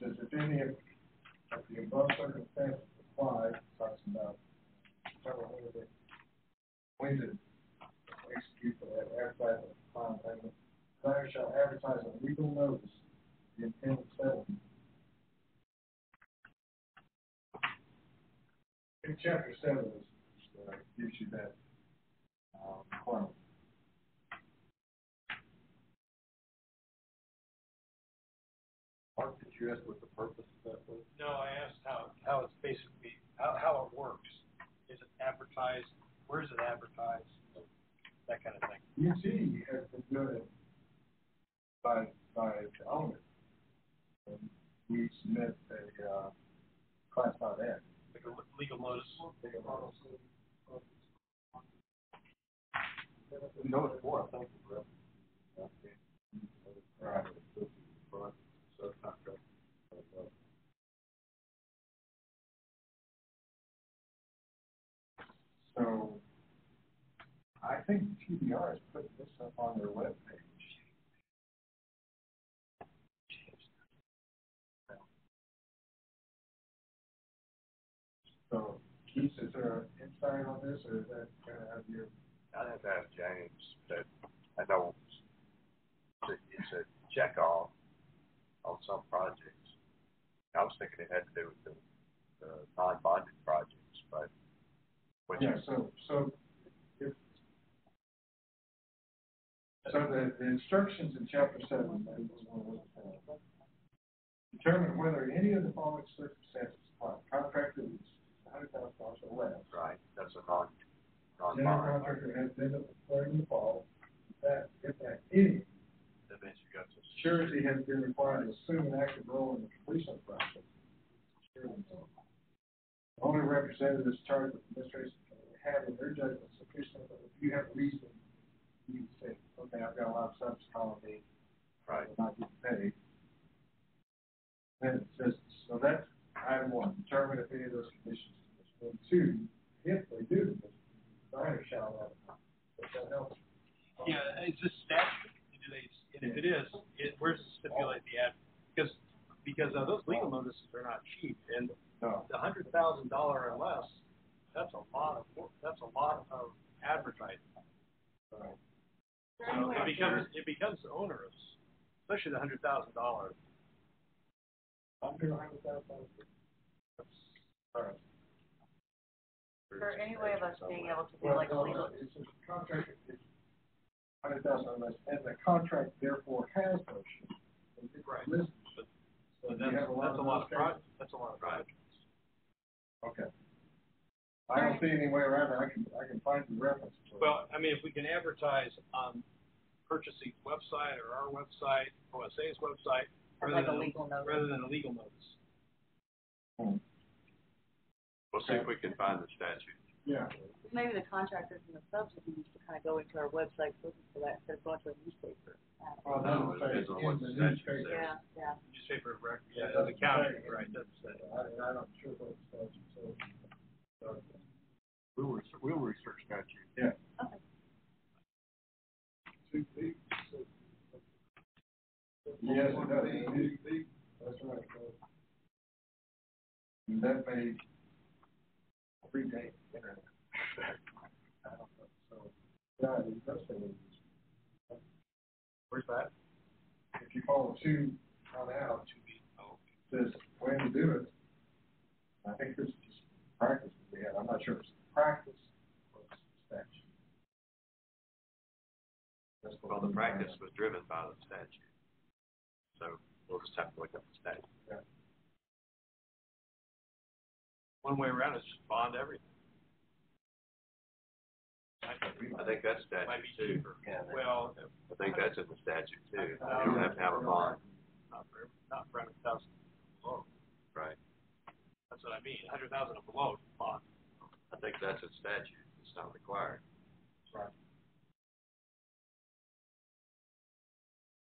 Says if any of the above circumstances apply, talks about, when to execute advertisement of final payment. Shall advertise a legal notice. In chapter seven is, uh, gives you that, um, requirement. Mark, did you ask what the purpose of that was? No, I asked how, how it's basically, how, how it works. Is it advertised? Where is it advertised? That kind of thing. UT has been doing it by, by the owner. We submit a, uh, classified ad. Like a legal notice. We know it's more, I think, Brett. Right. Subcontract. So, I think TBR is putting this up on their webpage. Keith, is there insight on this, or is that kind of have your? I'd have to ask James, but I know that it's a check off on some projects. I was thinking it had to do with the, the non-bonded projects, but Yeah, is, so, so, if, so the, the instructions in chapter seven, that is one of those, determine whether any of the following circumstances apply. Contractor is hundred thousand dollars or less. right, that's a non, General non-bond. contractor has been declared in the fall, that, if that any That means you got to. surety has been required to assume an active role in the completion of the. Only representatives charged with administration can have in their judgment sufficient, but if you have reason, you can say, okay, I've got a lot of subs calling me, Right. I'm not getting paid. Then it says, so that's item one, determine if any of those conditions. And two, if they do, the designer shall have, if that helps. Yeah, is this statute? Do they, and if it is, it, where's it stipulate the ad? Because, because uh, those legal notices are not cheap, and No. the hundred thousand dollar or less, that's a lot of, that's a lot of advertising. Right. So it becomes, it becomes onerous, especially the hundred thousand dollars. Under hundred thousand dollars. All right. Is there any way of us being able to be Well, like a legal, no, it's a contract, it's hundred thousand or less, and the contract therefore has no shield. Right. listed. So But do you that's, a lot that's a of lot of those projects, that's a lot of projects. Okay. I don't see any way around it, I can, I can find the reference. to it. Well, I mean, if we can advertise on purchasing's website or our website, OSA's website, rather like a than, legal notice. rather than a legal notice. Hmm. We'll see if we can find the statute. Yeah, maybe the contractors and the subs would need to kind of go into our website looking for that instead of going to a newspaper. Well, No, that's it depends on what the the statute newspaper. says. Yeah, yeah. Newspaper of record, yeah, the county, right, that's it. I, I'm not sure what the statute says. So, We'll, res- we'll research statute. Yeah. Okay. Yes, it does. That's right. And that may predate internet. I don't know, so, yeah, does say it. Where's that? If you follow two on out, says when to do it. I think this is just practice that we have. I'm not sure if it's practice or it's statute. That's Well, the practice was driven by the statute. So we'll just have to look up the statute. One way around is just bond everything. I think that's Might be statute too. cheaper. Well, I think that's in the statute too. You uh, don't have to have a bond, not for, not for a hundred thousand below. right? That's what I mean. A hundred thousand and below, is bond. I think that's a statute. It's not required.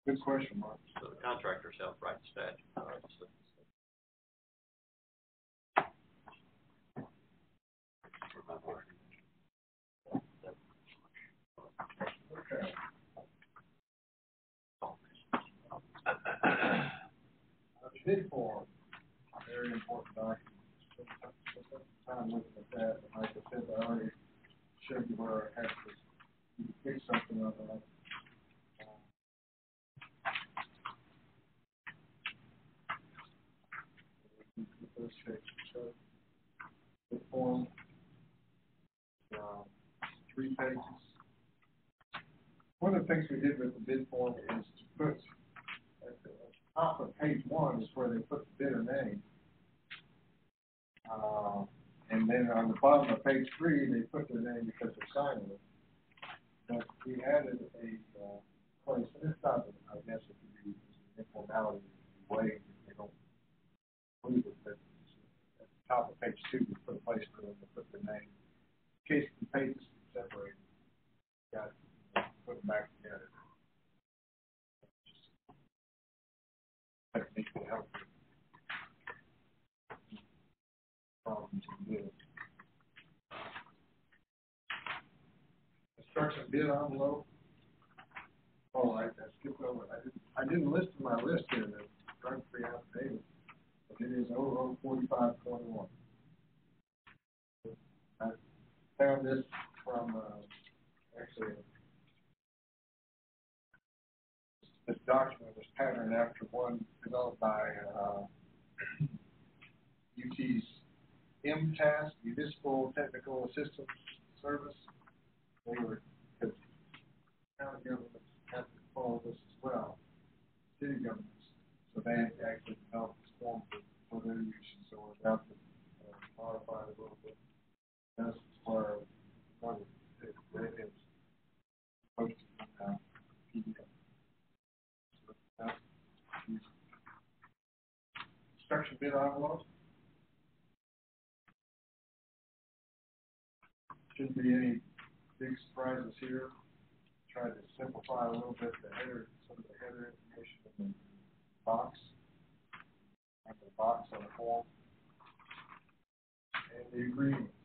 Good question, Mark. So the contractors help write the statute, obviously. Bid form, very important document. Time looking at that, and like I said, I already showed you where I had to fix something on that. Page, so, bid form, three pages. One of the things we did with the bid form is to put, at the top of page one is where they put the bidder name. Uh, and then on the bottom of page three, they put their name because they're signing it. But we added a, uh, place, and it's not, I guess it could be an informality, way, they don't believe it, but at the top of page two, we put a place for them to put their name. In case the pages separate, got, put them back together. Technique will help. Problems bid. Envelope. Oh, I, I skipped over. I didn't, I didn't list in my list here, the drug free affidavit, but it is oh oh O O forty-five twenty-one. I found this from, uh, actually, this document was patterned after one developed by, uh, UT's MTAS, Municipal Technical Assistance Service. They were, county governments have to follow this as well, city governments. So they actually developed this form for, for their use, and so we're about to uh, modify it a little bit. That's what it, it is that's, Construction bid envelope. Shouldn't be any big surprises here. Tried to simplify a little bit the header, some of the header information in the box. And the box on the form. And the agreement.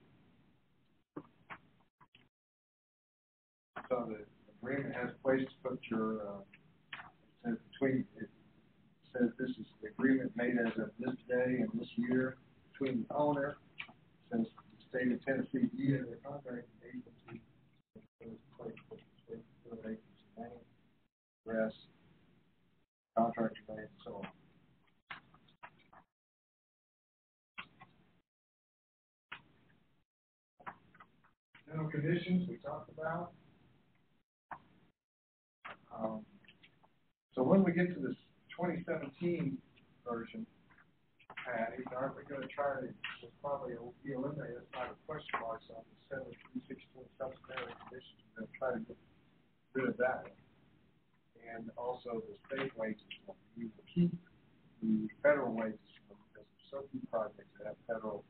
So the agreement has place to put your, uh, it says between, it says this is the agreement made as of this day and this year between the owner, says the state of Tennessee, via the contracting agency, it address, contractor name, and so on. General conditions we talked about. Um, so when we get to this twenty seventeen version, Patty, aren't we gonna try to, probably be eliminated, it's not a question marks on the seven three sixteen supplementary conditions, we're gonna try to get rid of that. And also the state wages we will keep the federal wages because there's so few projects that have federal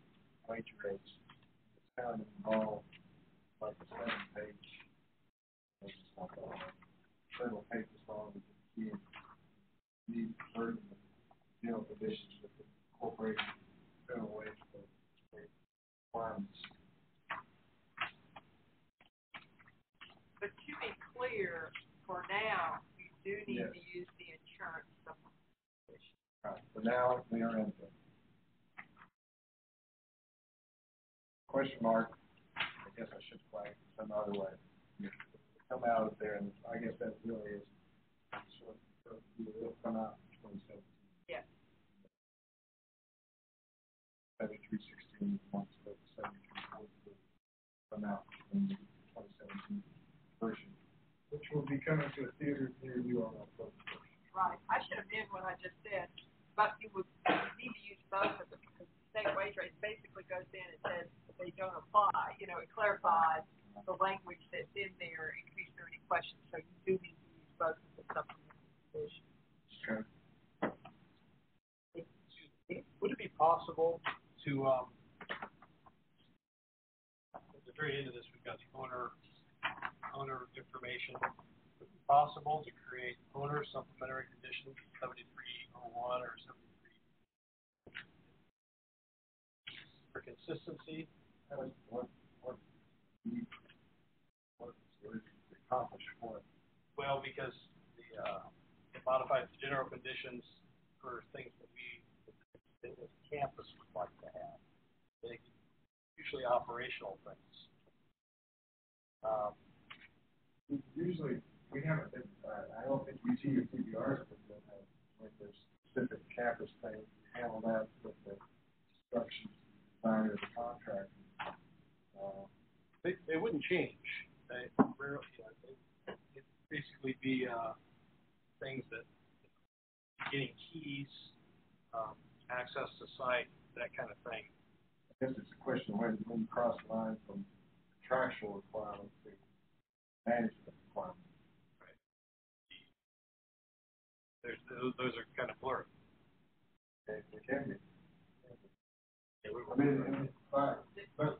wage rates. It's kind of involved, like a seven page. Several pages long, we can see it. Need burden of general conditions with the corporation, federal wage for requirements. But to be clear, for now, you do need Yes. to use the insurance supplementation. Right, for now, we are in the question mark, I guess I should flag some other way. Come out of there, and I guess that really is, sort of, it'll come out in twenty seventeen. Yes. Seventy-three sixteen, once the seventy-three forty-two come out in the twenty seventeen version, which will be coming to a theater near you on October first. Right, I should have been what I just said, but you would need to use both of them, because state wage rates basically goes in and says they don't apply. You know, it clarifies the language that's in there in case there are any questions. So you do need to use both of the supplemental. Sure. Would it be possible to, um, at the very end of this, we've got the owner owner information. Would it be possible to create owner supplementary conditions 7301 or 7301? consistency. That what what we what was accomplished for it. Well, because the uh, it modifies the general conditions for things that we that the campus would like to have. They, usually operational things. Um, usually we haven't been, uh, I don't think UT or TBR has been doing that there's specific campus thing, handle that with the instructions designer, the contract. Uh, They, they wouldn't change. They rarely, you know, it'd basically be, uh, things that, getting keys, um, access to site, that kind of thing. I guess it's a question of when, when you cross the line from contractual requirements to management requirements. There's, those, those are kind of blurry. They, they can be. I mean, but,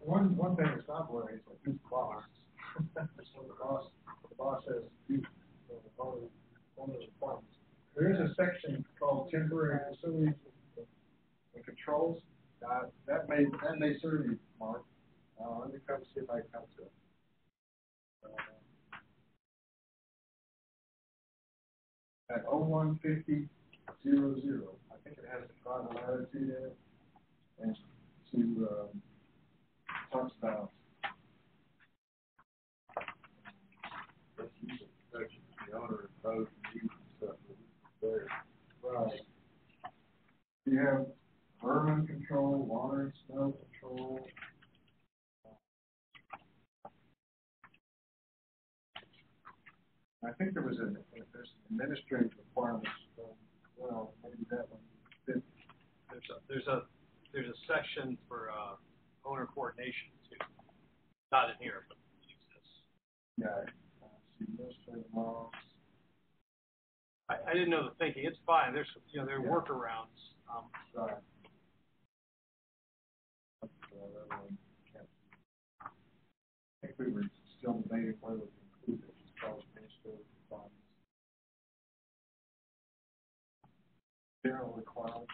one, one thing that's not blurry is the boss? The boss, the boss says, you, the owner. There is a section called temporary facilities and controls, uh, that may, that may serve you, Mark. Uh, let me come see if I can come it. Uh, At oh one fifty zero zero, I think it has the final latitude in it, and to, um, talks about. The owner boat and stuff, there. Right. You have vermin control, water and snow control. I think there was a, there's an administrative requirements, um, well, maybe that one There's a, there's a, there's a section for, uh, owner coordination too. Not in here, but it exists. Yeah, uh, see, administrative laws. I, I didn't know the thinking. It's fine. There's, you know, there are Yeah. workarounds. Um, Right. That one, can't- I think we were still debating whether to include it, as far as administrative requirements. General requirements,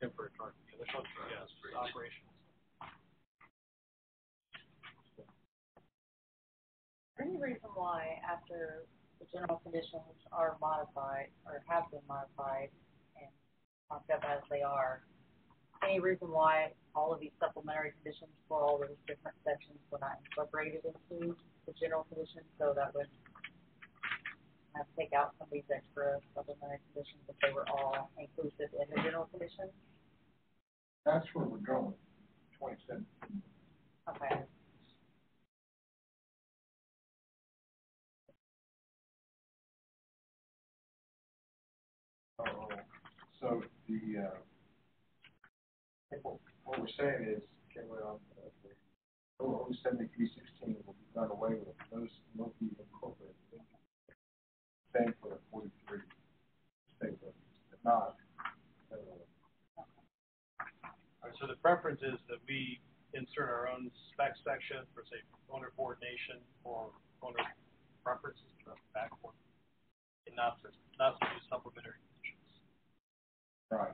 temporary parking. Yeah, this one's, operational. there any reason why after the general conditions are modified or have been modified and marked up as they are, any reason why all of these supplementary conditions for all those different sections were not incorporated into the general conditions, so that would have to take out some of these extra supplementary conditions if they were all inclusive in the general conditions? That's where we're going, twenty seventeen. Okay. Oh, so the, uh, what, what we're saying is, can we, um, uh, the oh, oh, seventy-three sixteen will be done away with, those will be incorporated. Same for the forty-three, same for, if not, uh, All right, so the preference is that we insert our own spec section for, say, owner coordination or owner preferences, the back one. And not to, not to do supplementary conditions. right.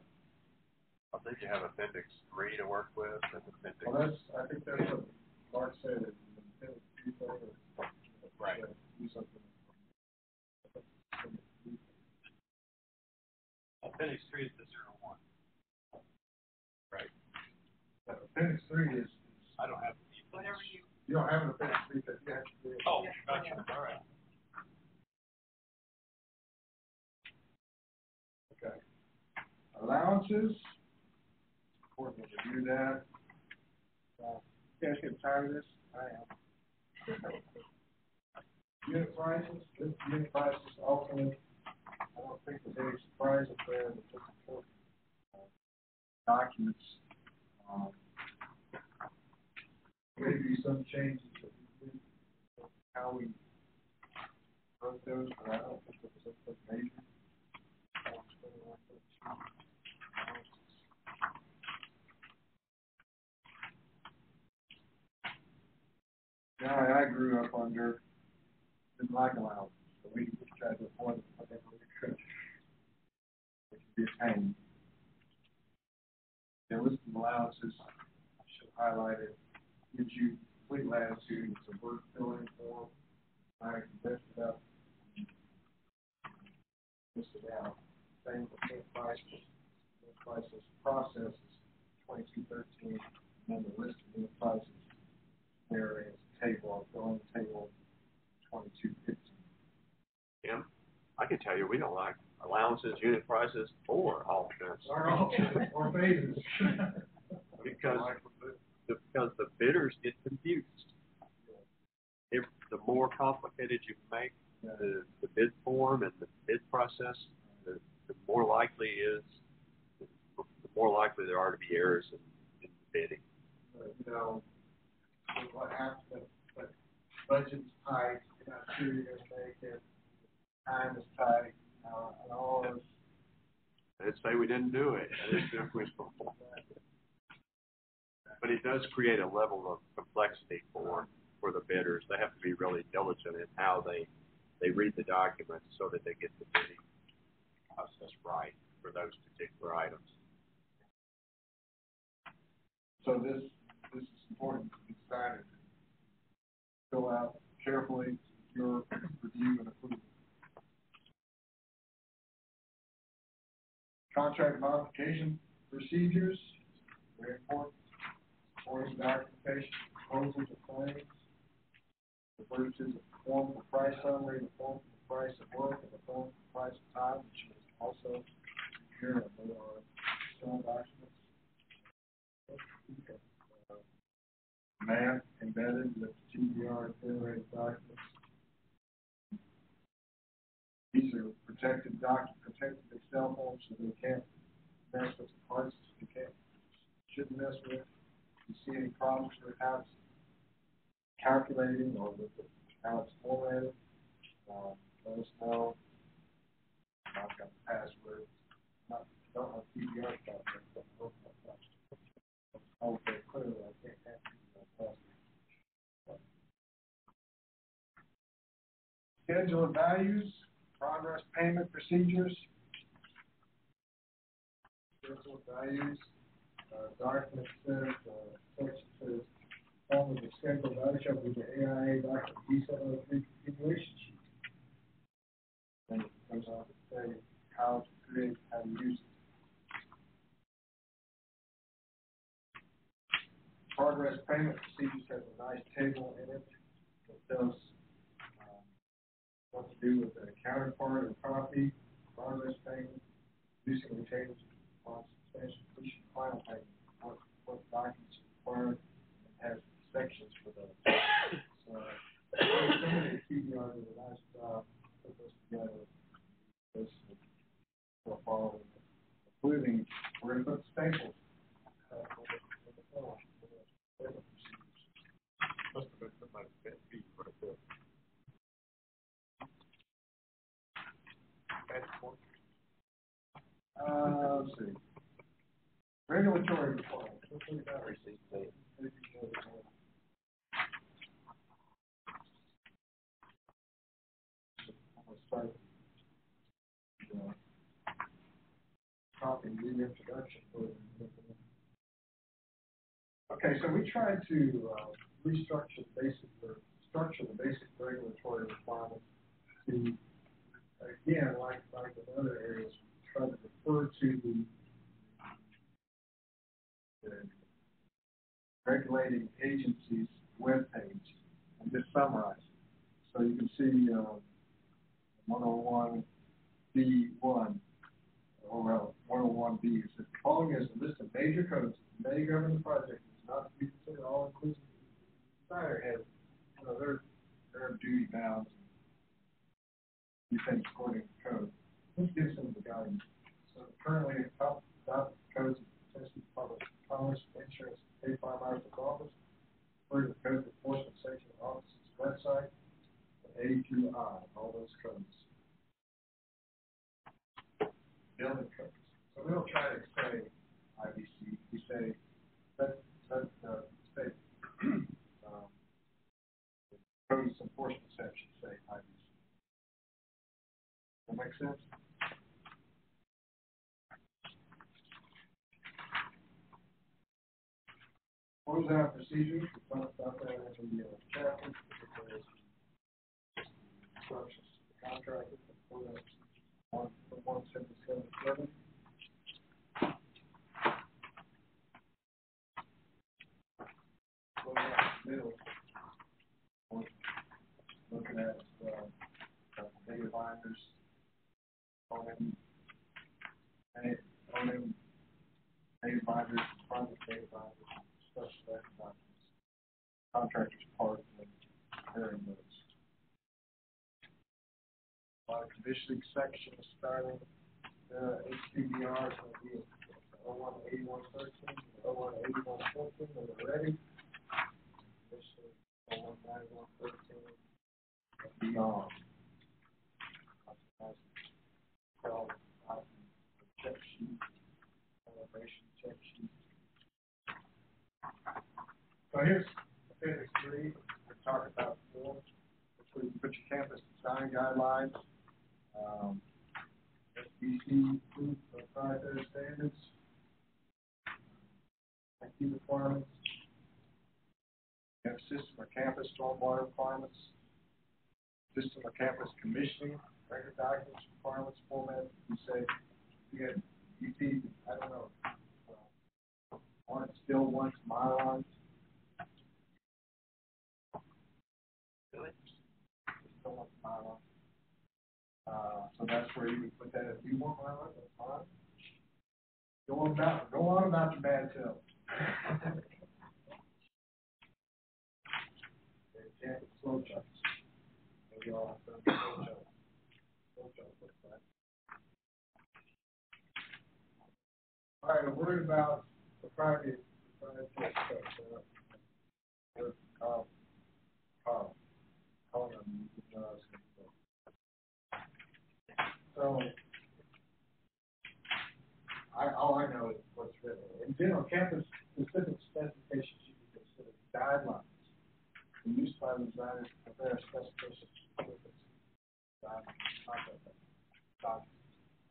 I think you have appendix three to work with, and appendix. Well, that's, I think that's what Mark said, is the two things, Right. Appendix three is the zero one. Right. Uh, Appendix three is, I don't have the. Whatever you, you don't have an appendix three, because you have to do. it. Oh, gotcha, all right. Okay. Allowances, important to review that. Uh, you guys getting tired of this? I am. Unit prices, this unit prices alternate, I don't think there's any surprises there, but just important uh, documents. Um, maybe some changes do. how we wrote those, but I don't think it was a major. I grew up under, didn't like allowance, so we just tried to avoid it we could. Which would be a pain. The list of allowances, should highlight it, gives you complete latitude, it's a word filling form. I lift it up. List it out, same with the prices, the prices processes, twenty-two thirteen, and then the list of the prices. There is a table, I'll fill in the table, twenty-two fifteen. Tim, I can tell you, we don't like allowances, unit prices, or alternates. Or, all- or phases. Because, because the bidders get confused. If, the more complicated you make the, the bid form and the bid process, the, the more likely is, the more likely there are to be errors in, in the bidding. You know, what happens, but budget's tight, not sure you're gonna make it, time is tight, uh, and all those. I didn't say we didn't do it, I didn't say we But it does create a level of complexity for, for the bidders. They have to be really diligent in how they, they read the documents so that they get the bidding process right for those particular items. So this, this is important to be decided. Fill out carefully your review and approval. Contract modification procedures, very important. Supporting documentation, proposals of claims. Refers to the form for price summary, the form for price of work, and the form for price of time, which is also here, and they are strong documents. Uh, Map embedded with TBR generated documents. These are protected doc, protected Excel forms, so they can't mess with the parts, you can't, shouldn't mess with. You see any problems it's calculating or with the, how it's formatted, um, let us know. I've got the password, not, don't know TBR password, but I hope that's not. Okay, clearly, I can't have TBR password. Schedule of values, progress payment procedures. Schedule of values, uh, document says, uh, says, form of the schedule of shall be the AIA document D seven oh three configuration sheet. And it goes on to say how to create, how to use it. Progress payment procedures has a nice table in it that tells, um, what to do with a counterpart or copy, progress payment, using retainers on substantial completion, final payment, what, what documents are required, and has sections for those. So, somebody at TBR did a nice job, put this together, this, for following, including, we're gonna put staples. uh, on the- on the form, for the payment procedures. Must have been somebody's pet peeve right there. Uh, let's see. Regulatory requirements. Okay, so we tried to, uh, restructure the basic, structure the basic regulatory requirements to, again, like, like in other areas, try to refer to the the regulating agencies webpage and just summarize it. So you can see, uh, one oh one B one, or one oh one B, it says, the following is a list of major codes that may govern the project, it's not to be considered all inclusive. Designer has, you know, their, their duty bounds. You think according to code. This gives them the guidance. So currently, top, top codes of Tennessee Public Commerce, Insurance, State Fire Marshal's Office, refer the code enforcement section of office's website, A through I, all those codes. Building codes. So we don't try to say IBC, we say, let, let, uh, say, um, codes enforcement section say IBC. Does that make sense? Closeout procedures, we talked about that in the, uh, chapter, instructions to the contractor, for the one, for one seventy-seven seven. Middle. Looking at, uh, data binders, owning, and owning data binders, private data binders, special data binders. Contractors part in preparing those. Uh, conditioning section is starting, uh, is gonna be oh one eighty-one thirteen, oh one eighty-one fourteen, when they're ready. Conditioning oh one ninety-one thirteen, and beyond. Uh, check sheet, elevation check sheet. So here's appendix three, we talked about before, which we put your campus design guidelines, um, SBC, food proprietary standards, IT requirements, you have system or campus stormwater requirements, system or campus commissioning, record documents, requirements, format, you say, you get, you see, I don't know, uh, one, still wants my Uh, so that's where you would put that, if you want my line, that's fine. Go on about, go on about your bad self. Campus flow charts. Maybe all have done flow charts. Flow charts, what's that? All right, I'm worried about the private, private stuff, uh, Carl, um, uh, so, I, all I know is what's written. In general, campus specific specifications should be considered guidelines. The use by the designers to prepare specifications this documents.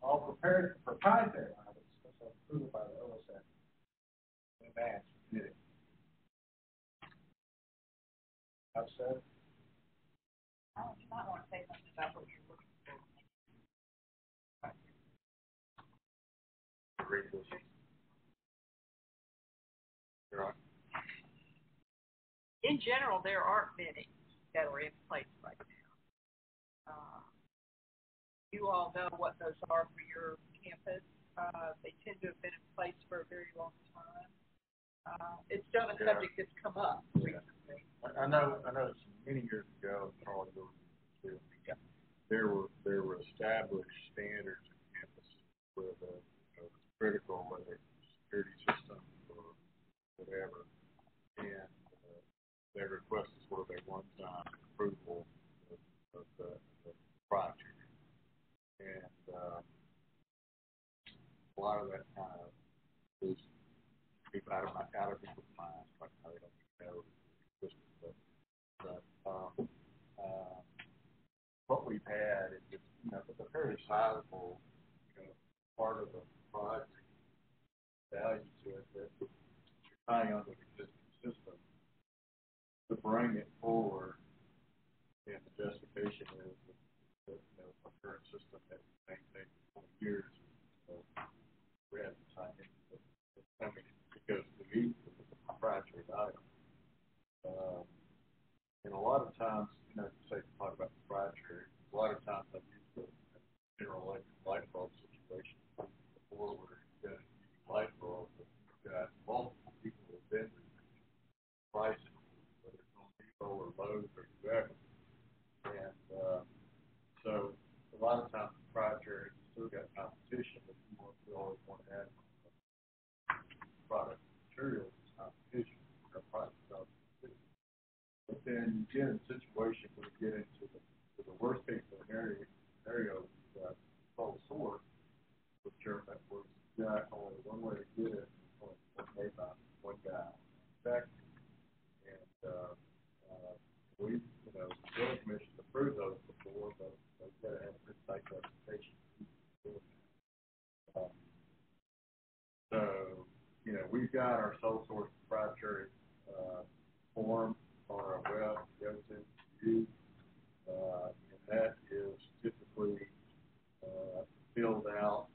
All prepared proprietary items must have approval by the OSF. In advance, committee. I've said, in general, there aren't many that are in place right now. Uh, You all know what those are for your campus. Uh, they tend to have been in place for a very long time. Uh, it's still a Yeah. subject that's come up recently. I, I know, I know some many years ago, Carl, you were, too, there were, there were established standards in campus with a, you know, critical, whether it's security systems or whatever. And, uh, their request is for their one-time approval of, of the, the project. And, uh, a lot of that kind of is people out of my, out of people's minds, like, how they don't know but, um, uh, what we've had is just, you know, it's a fairly sizable, you know, part of the project value to it that you're tying on the existing system to bring it forward. And the justification is that, that, you know, our current system that we maintained for years, so we have to tie it. I mean, because to me, it's a proprietary item. Um, and a lot of times, you know, say, talk about proprietary, a lot of times I've used the general electric light bulb situation before where you've got a light bulb, but you've got multiple people with vendors, pricing, whether it's on Depot or Lowe's or whoever. And, uh, so a lot of times proprietary, you still got competition, but you want, you always want to add product materials, competition, or product, competition. Get in a situation where get into the, to the worst case scenario, scenario, uh, sole source procurement, where got only one way to get it, only one made by one guy. Back, and, uh, uh, we, you know, the building commission approved those before, but they've got to have a good site representation. Um, So, you know, we've got our sole source proprietary, uh, form our web, goes into you. Uh, and that is typically, uh, filled out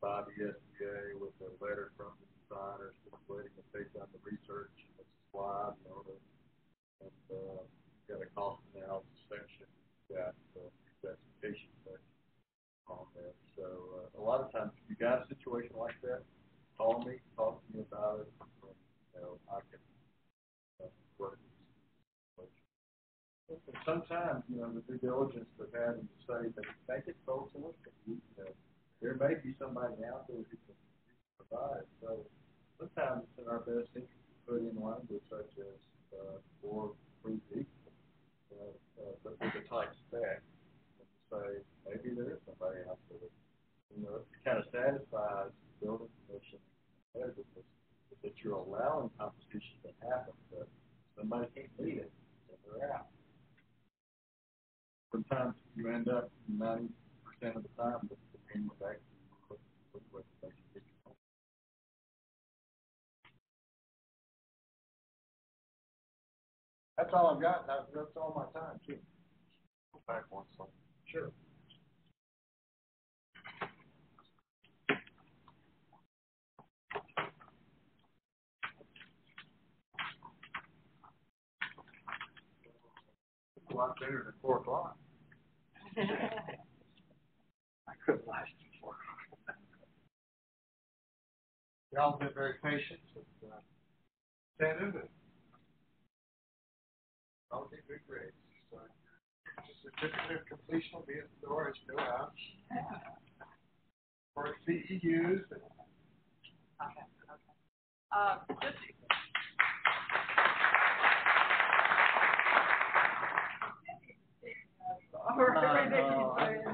by the SBA with a letter from the designers, stipulating that they've done the research, and a slide, know, that- and, uh, you've got a cost analysis section, you've got, uh, specification section on there. So, uh, a lot of times, if you got a situation like that, call me, talk to me about it, and, you know, I can, uh, work. And sometimes, you know, the due diligence of having to say that make it source, but you know, there may be somebody out there who can provide, so sometimes it's in our best interest to put in language such as, uh, or free equal, you uh, but with a tight spec, and say, maybe there is somebody out there, you know, it kind of satisfies the building commission competitiveness, that you're allowing competition to happen, but somebody can't beat it, and they're out. Sometimes you end up ninety percent of the time, with the team with actually, That's all I've got, that's, that's all my time, too. back one slide. Sure. A lot better than four o'clock. I couldn't last you four. Y'all have been very patient, and, uh, attentive, and I'll be good grades, so. Certificate of completion will be at the door, it's still out. For CEUs, and Okay, okay. Uh, just. Or, or, or,